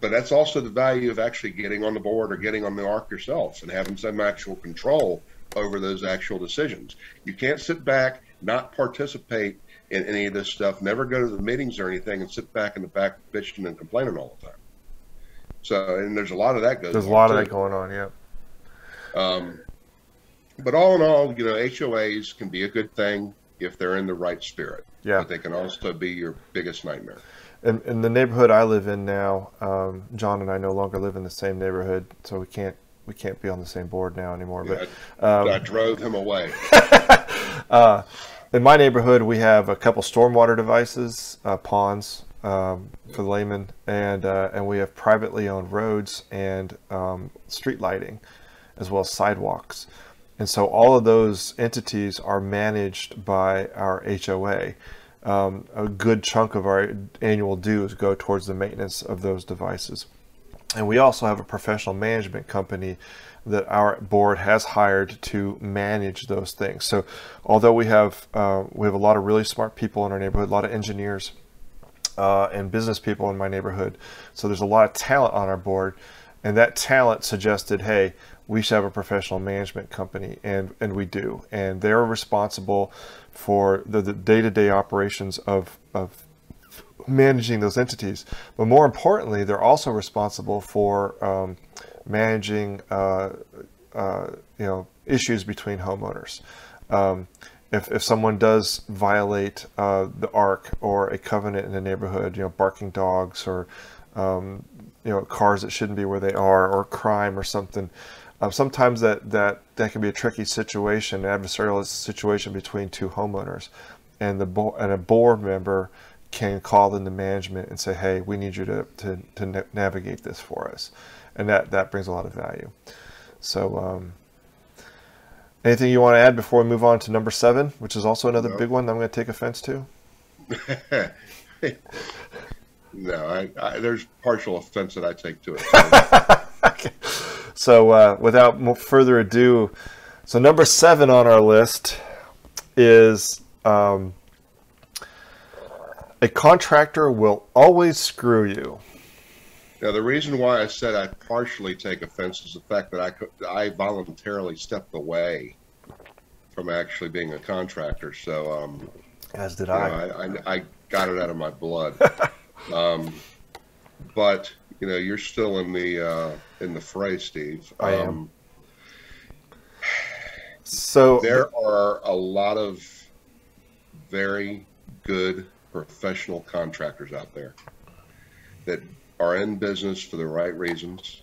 but that's also the value of actually getting on the board or getting on the arc yourself and having some actual control over those actual decisions. You can't sit back, not participate in any of this stuff, never go to the meetings or anything, and sit back in the back bitching and complaining all the time. So, and there's a lot of that goes. There's a lot too. of that going on, yeah. Um, but all in all, you know, HOAs can be a good thing if they're in the right spirit. Yeah. But they can also be your biggest nightmare. In, in the neighborhood I live in now, um, John and I no longer live in the same neighborhood, so we can't we can't be on the same board now anymore. Yeah, but um, I drove him away. *laughs* uh, in my neighborhood, we have a couple stormwater devices, uh, ponds um, for the layman, and uh, and we have privately owned roads and um, street lighting, as well as sidewalks. And so all of those entities are managed by our HOA. Um, a good chunk of our annual dues go towards the maintenance of those devices. And we also have a professional management company that our board has hired to manage those things. So, although we have uh, we have a lot of really smart people in our neighborhood, a lot of engineers uh, and business people in my neighborhood, so there's a lot of talent on our board, and that talent suggested, hey, we should have a professional management company, and and we do, and they're responsible for the, day-to-day operations of of managing those entities. But more importantly, they're also responsible for um, managing uh, uh, you know issues between homeowners. Um, if, if someone does violate uh, the arc or a covenant in the neighborhood, you know, barking dogs or um, you know cars that shouldn't be where they are or crime or something, um, sometimes that, that, that can be a tricky situation, an adversarial situation between two homeowners. And, the bo- and a board member can call in the management and say, hey, we need you to, to, to na- navigate this for us. And that, that brings a lot of value. So, um, anything you want to add before we move on to number seven, which is also another no. big one that I'm going to take offense to? *laughs* no, I, I, there's partial offense that I take to it. okay. *laughs* So, uh, without further ado, so number seven on our list is um, a contractor will always screw you. Now, the reason why I said I partially take offense is the fact that I could, I voluntarily stepped away from actually being a contractor. So, um, as did I. Know, I, I. I got it out of my blood. *laughs* um, but you know, you're still in the uh, in the fray, Steve. I am. Um, so there are a lot of very good professional contractors out there that are in business for the right reasons.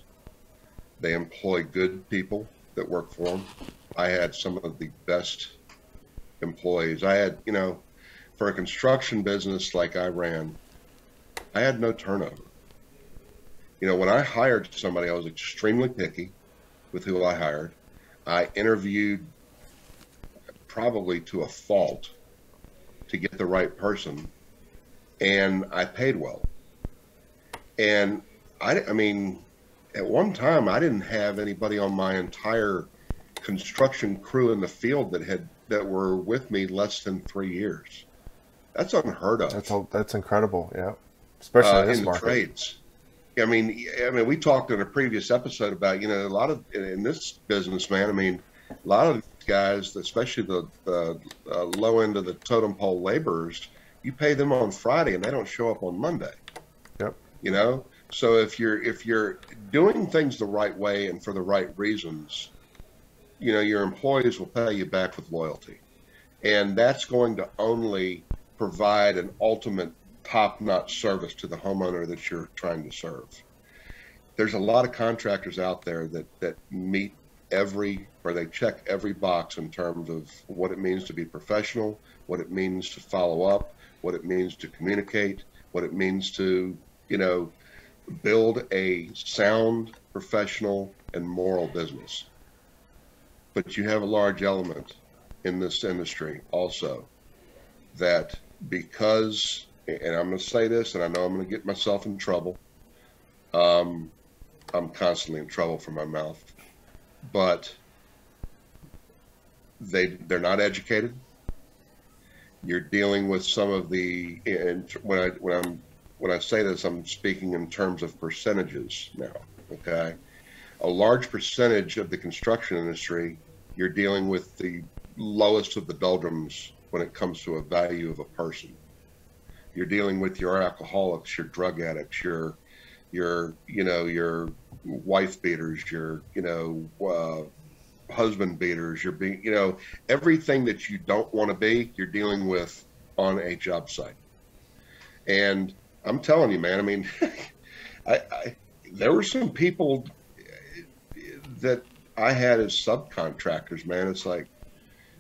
They employ good people that work for them. I had some of the best employees. I had, you know, for a construction business like I ran, I had no turnover. You know, when I hired somebody, I was extremely picky with who I hired. I interviewed probably to a fault to get the right person, and I paid well. And I, I mean, at one time, I didn't have anybody on my entire construction crew in the field that had that were with me less than three years. That's unheard of. That's that's incredible. Yeah, especially uh, in, in the market. trades. I mean, I mean, we talked in a previous episode about you know a lot of in this business, man. I mean, a lot of guys, especially the, the uh, low end of the totem pole laborers, you pay them on Friday and they don't show up on Monday. Yep. You know, so if you're if you're doing things the right way and for the right reasons, you know your employees will pay you back with loyalty, and that's going to only provide an ultimate top-notch service to the homeowner that you're trying to serve. There's a lot of contractors out there that that meet every or they check every box in terms of what it means to be professional, what it means to follow up, what it means to communicate, what it means to, you know, build a sound, professional, and moral business. But you have a large element in this industry also that because, and I'm going to say this, and I know I'm going to get myself in trouble. Um, I'm constantly in trouble for my mouth, but they they're not educated. You're dealing with some of the, and when I when I'm when I say this, I'm speaking in terms of percentages now. Okay, a large percentage of the construction industry, you're dealing with the lowest of the doldrums when it comes to a value of a person. You're dealing with your alcoholics, your drug addicts, your your you know your wife beaters, your you know uh, husband beaters, you're being you know everything that you don't want to be, you're dealing with on a job site, and I'm telling you, man. I mean, *laughs* I, I there were some people that I had as subcontractors. Man, it's like,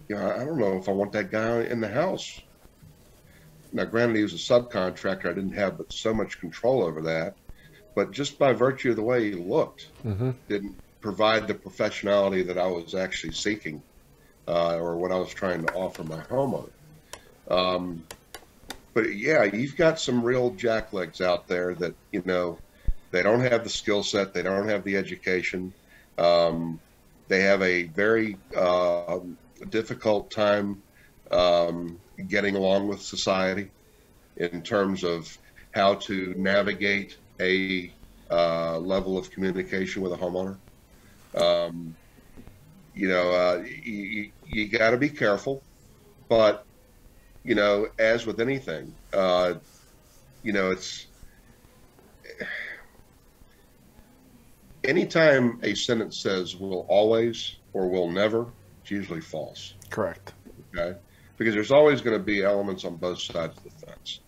you know, I don't know if I want that guy in the house. Now, granted, he was a subcontractor. I didn't have but so much control over that. But just by virtue of the way he looked, mm-hmm. didn't provide the professionality that I was actually seeking, uh, or what I was trying to offer my homeowner. Um, but yeah, you've got some real jacklegs out there that you know they don't have the skill set, they don't have the education, um, they have a very uh, difficult time um, getting along with society in terms of how to navigate a uh, level of communication with a homeowner. Um, you know, uh, you, you got to be careful, but you know, as with anything, uh, you know, it's anytime a sentence says will always or will never, it's usually false. Correct. Okay. Because there's always going to be elements on both sides of the fence.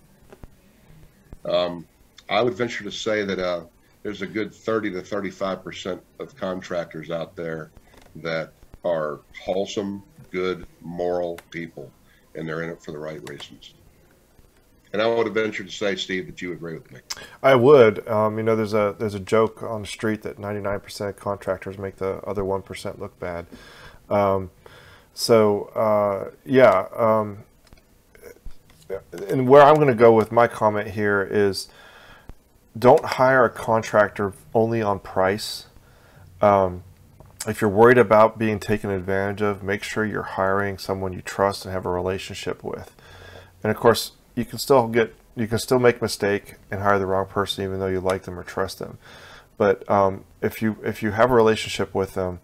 Um, I would venture to say that uh, there's a good 30 to 35 percent of contractors out there that are wholesome, good, moral people and they're in it for the right reasons. And I would venture to say, Steve, that you agree with me. I would. Um, you know, there's a there's a joke on the street that 99% of contractors make the other one percent look bad. Um, so uh, yeah, um, and where I'm going to go with my comment here is, don't hire a contractor only on price. Um, if you're worried about being taken advantage of, make sure you're hiring someone you trust and have a relationship with. And of course, you can still get you can still make mistake and hire the wrong person even though you like them or trust them. But um, if you if you have a relationship with them,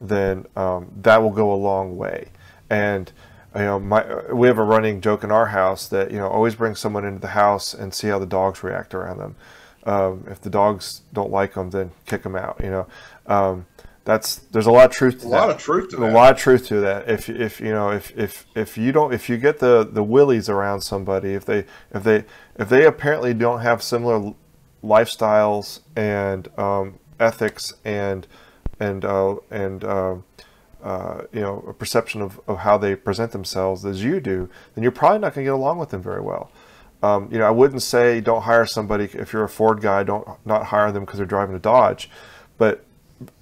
then um, that will go a long way. And you know, my we have a running joke in our house that you know always bring someone into the house and see how the dogs react around them. Um, if the dogs don't like them, then kick them out. You know, um, that's there's a lot of truth to a that. lot of truth to that. A lot of truth to that. If if you know if if if you don't if you get the the willies around somebody, if they if they if they apparently don't have similar lifestyles and um, ethics and and uh, and uh, uh, you know a perception of, of how they present themselves as you do, then you're probably not going to get along with them very well. Um, you know, I wouldn't say don't hire somebody if you're a Ford guy. Don't not hire them because they're driving a Dodge, but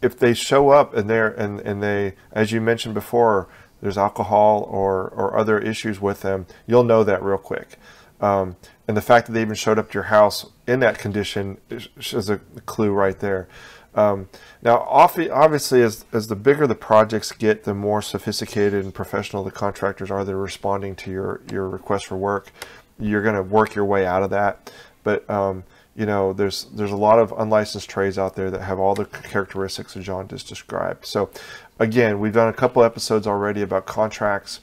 if they show up and they're and, and they as you mentioned before there's alcohol or or other issues with them you'll know that real quick um, and the fact that they even showed up to your house in that condition is, is a clue right there um, now obviously as, as the bigger the projects get the more sophisticated and professional the contractors are that are responding to your your request for work you're going to work your way out of that but um, you know, there's there's a lot of unlicensed trades out there that have all the characteristics that John just described. So, again, we've done a couple episodes already about contracts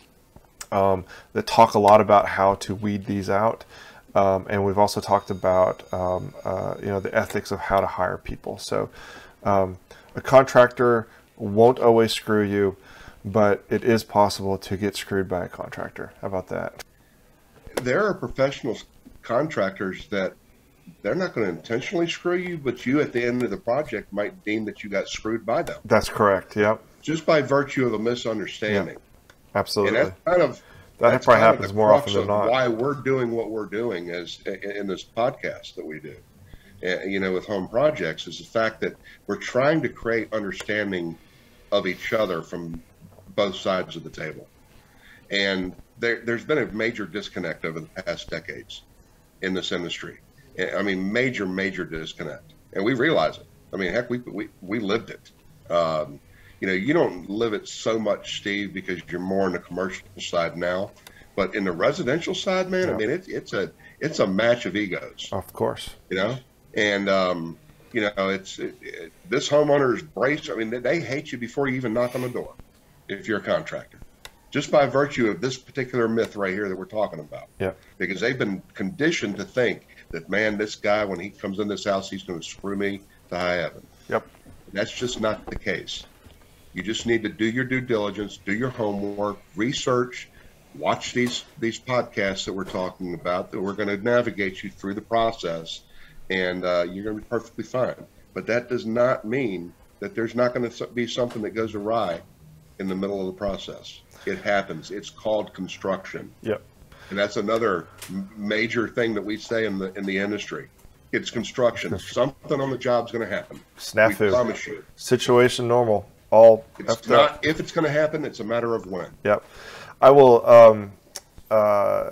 um, that talk a lot about how to weed these out. Um, and we've also talked about um, uh, you know the ethics of how to hire people. So um, a contractor won't always screw you, but it is possible to get screwed by a contractor. How about that? There are professional contractors that they're not going to intentionally screw you, but you at the end of the project might deem that you got screwed by them. That's correct. Yep. Just by virtue of a misunderstanding. Yep. Absolutely. And that's kind of that that's probably happens more often than not. Why we're doing what we're doing as in this podcast that we do, you know, with HomeProjeXX is the fact that we're trying to create understanding of each other from both sides of the table, and there, there's been a major disconnect over the past decades in this industry. I mean, major, major disconnect, and we realize it. I mean, heck, we we we lived it. Um, you know, you don't live it so much, Steve, because you're more on the commercial side now. But in the residential side, man, Yeah. I mean, it's it's a it's a match of egos, Of course. you know. And um, you know, it's it, it, this homeowner's brace. I mean, they, they hate you before you even knock on the door, if you're a contractor, just by virtue of this particular myth right here that we're talking about. Yeah. Because they've been conditioned to think that, man, this guy when he comes in this house, he's going to screw me to high heaven. Yep. That's just not the case. You just need to do your due diligence, do your homework, research, watch these these podcasts that we're talking about. That we're going to navigate you through the process, and uh, you're going to be perfectly fine. But that does not mean that there's not going to be something that goes awry in the middle of the process. It happens. It's called construction, Yep. and that's another major thing that we say in the in the industry. It's construction. Something on the job's going to happen. We Snafu. promise you. Situation normal. All It's up. not if it's going to happen. It's a matter of when. Yep. I will. Um, uh,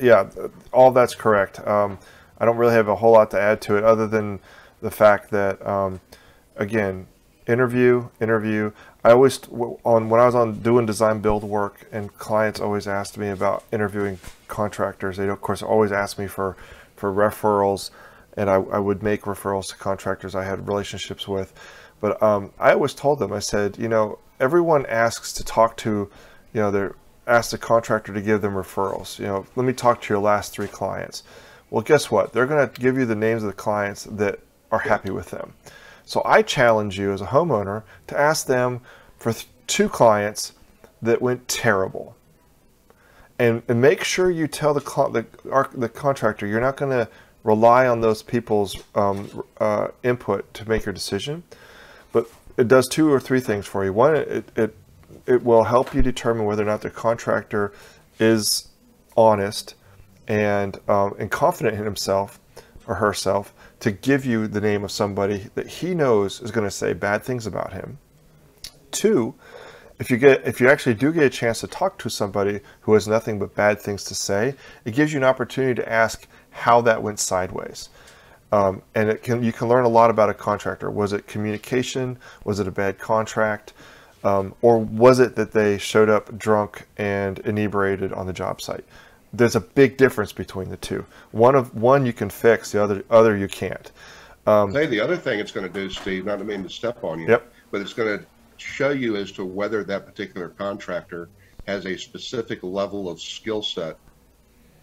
yeah, all that's correct. Um, I don't really have a whole lot to add to it other than the fact that, um, again, interview, interview. I always on when I was on doing design build work, and clients always asked me about interviewing contractors. They of course always ask me for for referrals, and I, I would make referrals to contractors I had relationships with. But um, I always told them, I said, you know, everyone asks to talk to, you know, they're asked the contractor to give them referrals. You know, let me talk to your last three clients. Well, guess what? They're going to give you the names of the clients that are happy with them. So I challenge you as a homeowner to ask them for th- two clients that went terrible. And, and make sure you tell the, the, our, the contractor you're not going to rely on those people's um, uh, input to make your decision but it does two or three things for you. One, it, it it will help you determine whether or not the contractor is honest and um, and confident in himself or herself to give you the name of somebody that he knows is going to say bad things about him. Two, if you get if you actually do get a chance to talk to somebody who has nothing but bad things to say, it gives you an opportunity to ask how that went sideways. Um, and it can you can learn a lot about a contractor. Was it communication? Was it a bad contract? Um, or was it that they showed up drunk and inebriated on the job site? There's a big difference between the two. One of one you can fix, the other other you can't. Um, I'll the other thing it's going to do, Steve. Not to mean to step on you, Yep. but it's going to show you as to whether that particular contractor has a specific level of skill set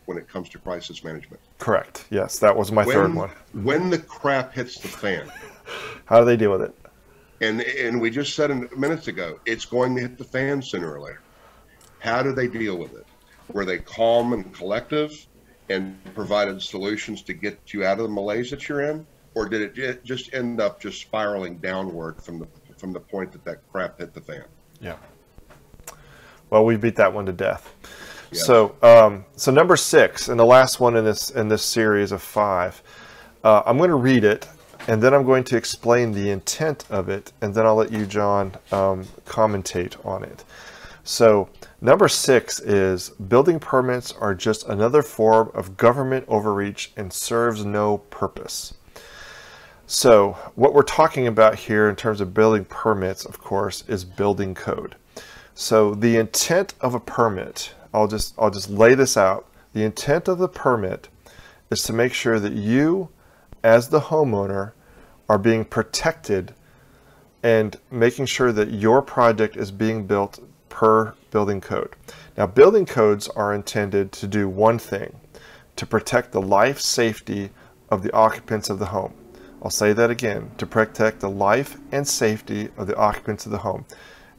when it comes to crisis management. Correct. Yes, that was my When, third one. when the crap hits the fan, *laughs* How do they deal with it? and and we just said in- minutes ago, it's going to hit the fan sooner or later. How do they deal with it? Were they calm and collective and provided solutions to get you out of the malaise that you're in, or did it just end up just spiraling downward from the from the point that that crap hit the fan? Yeah. Well, we beat that one to death. So, um, so number six, and the last one in this in this series of five, uh, I'm going to read it, and then I'm going to explain the intent of it, and then I'll let you, John, um, commentate on it. So, number six is building permits are just another form of government overreach and serves no purpose. So, what we're talking about here in terms of building permits, of course, is building code. So, the intent of a permit, I'll just I'll just lay this out. The intent of the permit is to make sure that you, as the homeowner, are being protected and making sure that your project is being built per building code. Now, building codes are intended to do one thing to protect the life safety of the occupants of the home. I'll say that again to protect the life and safety of the occupants of the home.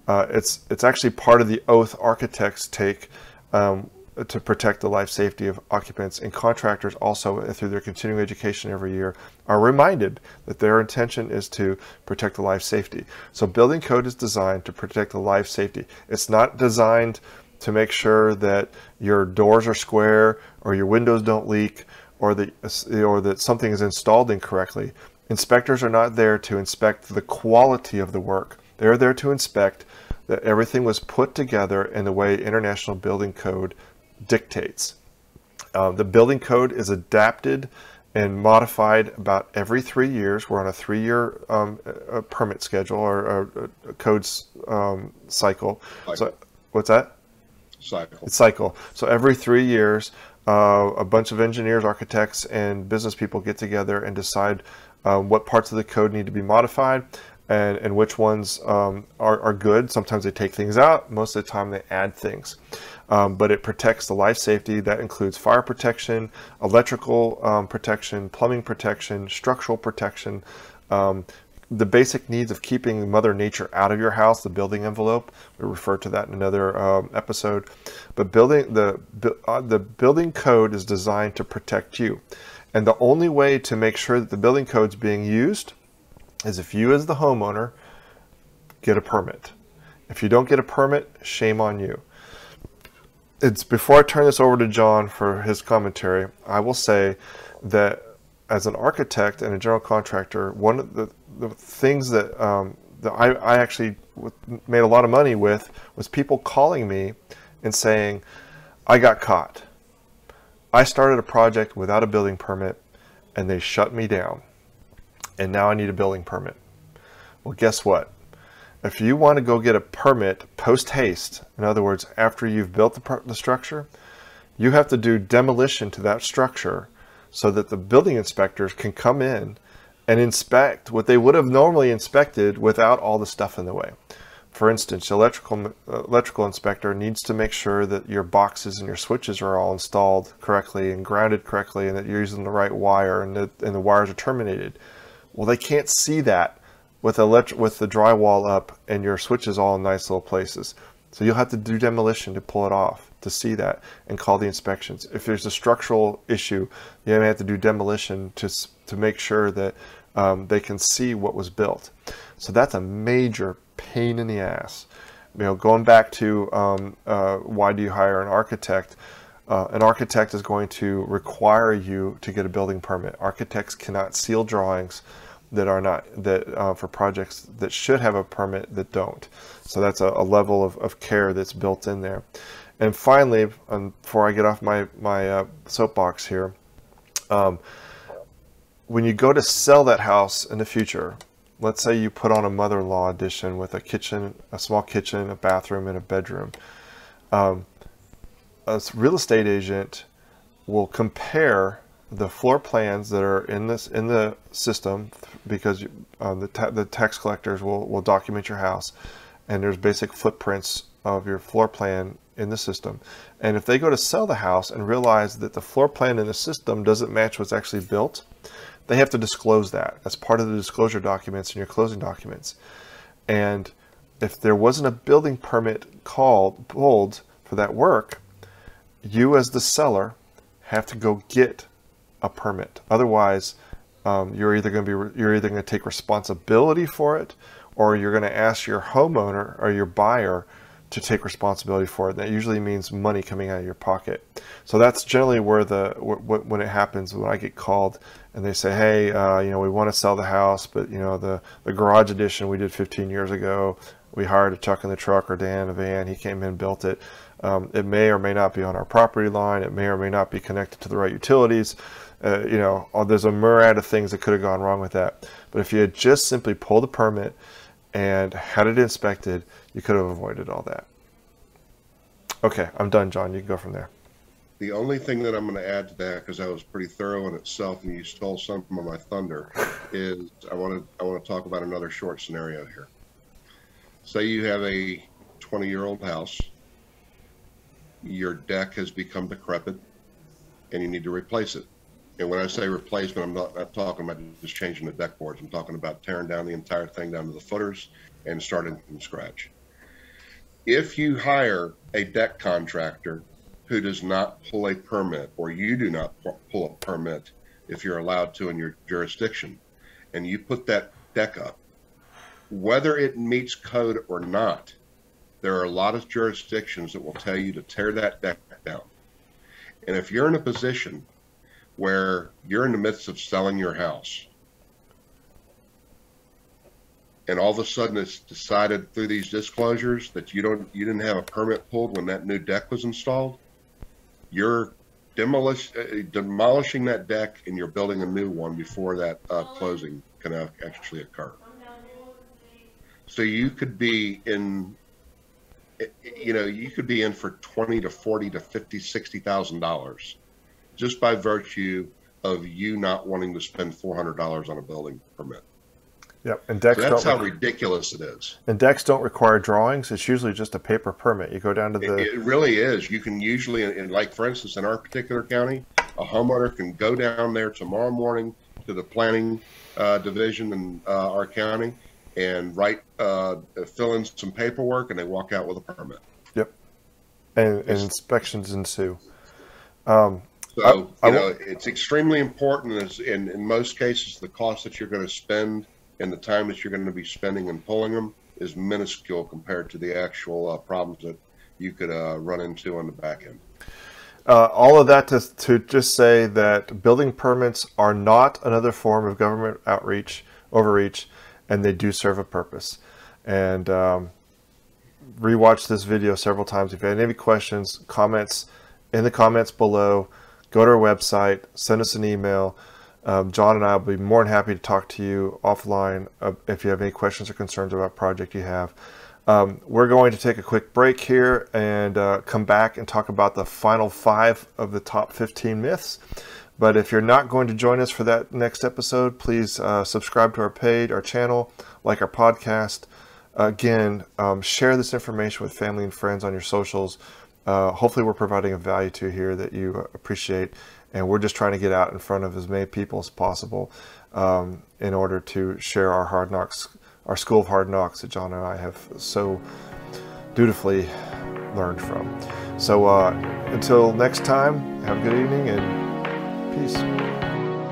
Uh, it's, it's actually part of the oath architects take um, to protect the life safety of occupants and contractors also through their continuing education every year are reminded that their intention is to protect the life safety. So building code is designed to protect the life safety. It's not designed to make sure that your doors are square or your windows don't leak or that or that something is installed incorrectly. Inspectors are not there to inspect the quality of the work. They're there to inspect that everything was put together in the way International Building Code dictates. Uh, the building code is adapted and modified about every three years. We're on a three-year um, a permit schedule or a, a codes um, cycle. cycle. So, what's that? Cycle. It's cycle. So every three years, uh, a bunch of engineers, architects, and business people get together and decide uh, what parts of the code need to be modified and, and which ones um, are, are good. Sometimes they take things out. Most of the time they add things um, but it protects the life safety. That includes fire protection, electrical um, protection, plumbing protection, structural protection, um, the basic needs of keeping Mother Nature out of your house, the building envelope. We refer to that in another um, episode. But building the uh, the building code is designed to protect you, and the only way to make sure that the building code is being used is if you, as the homeowner, get a permit. If you don't get a permit, shame on you it's before I turn this over to John for his commentary, I will say that as an architect and a general contractor, one of the, the things that, um, that I, I actually made a lot of money with was people calling me and saying, I got caught. I started a project without a building permit and they shut me down. And now I need a building permit. Well, guess what? If you want to go get a permit post haste, in other words, after you've built the, the structure, you have to do demolition to that structure so that the building inspectors can come in and inspect what they would have normally inspected without all the stuff in the way. For instance, the electrical, uh, electrical inspector needs to make sure that your boxes and your switches are all installed correctly and grounded correctly and that you're using the right wire and, and the wires are terminated. Well, they can't see that with, with the drywall up and your switches all in nice little places. So you'll have to do demolition to pull it off to see that and call the inspections. If there's a structural issue, you may have to do demolition to, to make sure that um, they can see what was built. So that's a major pain in the ass. You know, going back to um, uh, why do you hire an architect? Uh, an architect is going to require you to get a building permit. Architects cannot seal drawings that are not that uh, for projects that should have a permit that don't. So that's a, a level of, of care that's built in there. And finally, um, before I get off my my uh, soapbox here, um, when you go to sell that house in the future, let's say you put on a mother-in-law addition with a kitchen, a small kitchen, a bathroom, and a bedroom. Um, a real estate agent will compare the floor plans that are in this in the system because uh, the, the tax collectors will, will document your house and there's basic footprints of your floor plan in the system. And if they go to sell the house and realize that the floor plan in the system doesn't match what's actually built they have to disclose that. As part of the disclosure documents in your closing documents. And if there wasn't a building permit called pulled for that work you as the seller have to go get a permit. Otherwise, um, you're either going to be you're either going to take responsibility for it, or you're going to ask your homeowner or your buyer to take responsibility for it. That usually means money coming out of your pocket. So that's generally where the when it happens when I get called and they say, hey, uh, you know, we want to sell the house, but you know, the the garage addition we did 15 years ago, we hired a Chuck in the truck or Dan in a van. He came in, built it. Um, it may or may not be on our property line. It may or may not be connected to the right utilities. Uh, you know, uh, there's a myriad of things that could have gone wrong with that. But if you had just simply pulled the permit and had it inspected, you could have avoided all that. Okay, I'm done, John. You can go from there. The only thing that I'm going to add to that, because I was pretty thorough in itself, and you stole some of my thunder, *laughs* is I want to I want to talk about another short scenario here. Say you have a 20 year old house, your deck has become decrepit, and you need to replace it. And when I say replacement, I'm not, not talking about just changing the deck boards. I'm talking about tearing down the entire thing down to the footers and starting from scratch. If you hire a deck contractor who does not pull a permit, or you do not pull a permit if you're allowed to in your jurisdiction, and you put that deck up, whether it meets code or not, there are a lot of jurisdictions that will tell you to tear that deck down. And if you're in a position where you're in the midst of selling your house. And all of a sudden it's decided through these disclosures that you don't you didn't have a permit pulled when that new deck was installed. You're demolish, uh, demolishing that deck and you're building a new one before that uh, closing can actually occur. So you could be in you know you could be in for 20 to 40 to 50 60 thousand dollars just by virtue of you not wanting to spend four hundred dollars on a building permit. Yep, and decks. So that's how ridiculous it is. And decks don't require drawings. It's usually just a paper permit. You go down to the. It, it really is. You can usually, in, like for instance, in our particular county, a homeowner can go down there tomorrow morning to the planning uh, division in uh, our county and write, uh, fill in some paperwork, and they walk out with a permit. Yep, and, and inspections ensue. Um, so, I, I, you know, it's extremely important as in, in most cases, the cost that you're going to spend and the time that you're going to be spending and pulling them is minuscule compared to the actual uh, problems that you could uh, run into on the back end. Uh, all of that to, to just say that building permits are not another form of government outreach, overreach, and they do serve a purpose. And um, rewatch this video several times. If you have any questions, comments in the comments below go to our website, send us an email. Um, John and I will be more than happy to talk to you offline uh, if you have any questions or concerns about project you have. Um, we're going to take a quick break here and uh, come back and talk about the final five of the top 15 myths. But if you're not going to join us for that next episode, please uh, subscribe to our page, our channel, like our podcast. Again, um, share this information with family and friends on your socials. Uh, hopefully, we're providing a value to you here that you appreciate, and we're just trying to get out in front of as many people as possible um, in order to share our hard knocks, our school of hard knocks that John and I have so dutifully learned from. So, uh, until next time, have a good evening and peace.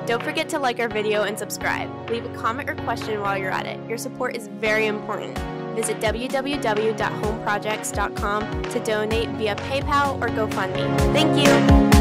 Don't forget to like our video and subscribe. Leave a comment or question while you're at it. Your support is very important. Visit www.homeprojexx.com to donate via PayPal or GoFundMe. Thank you!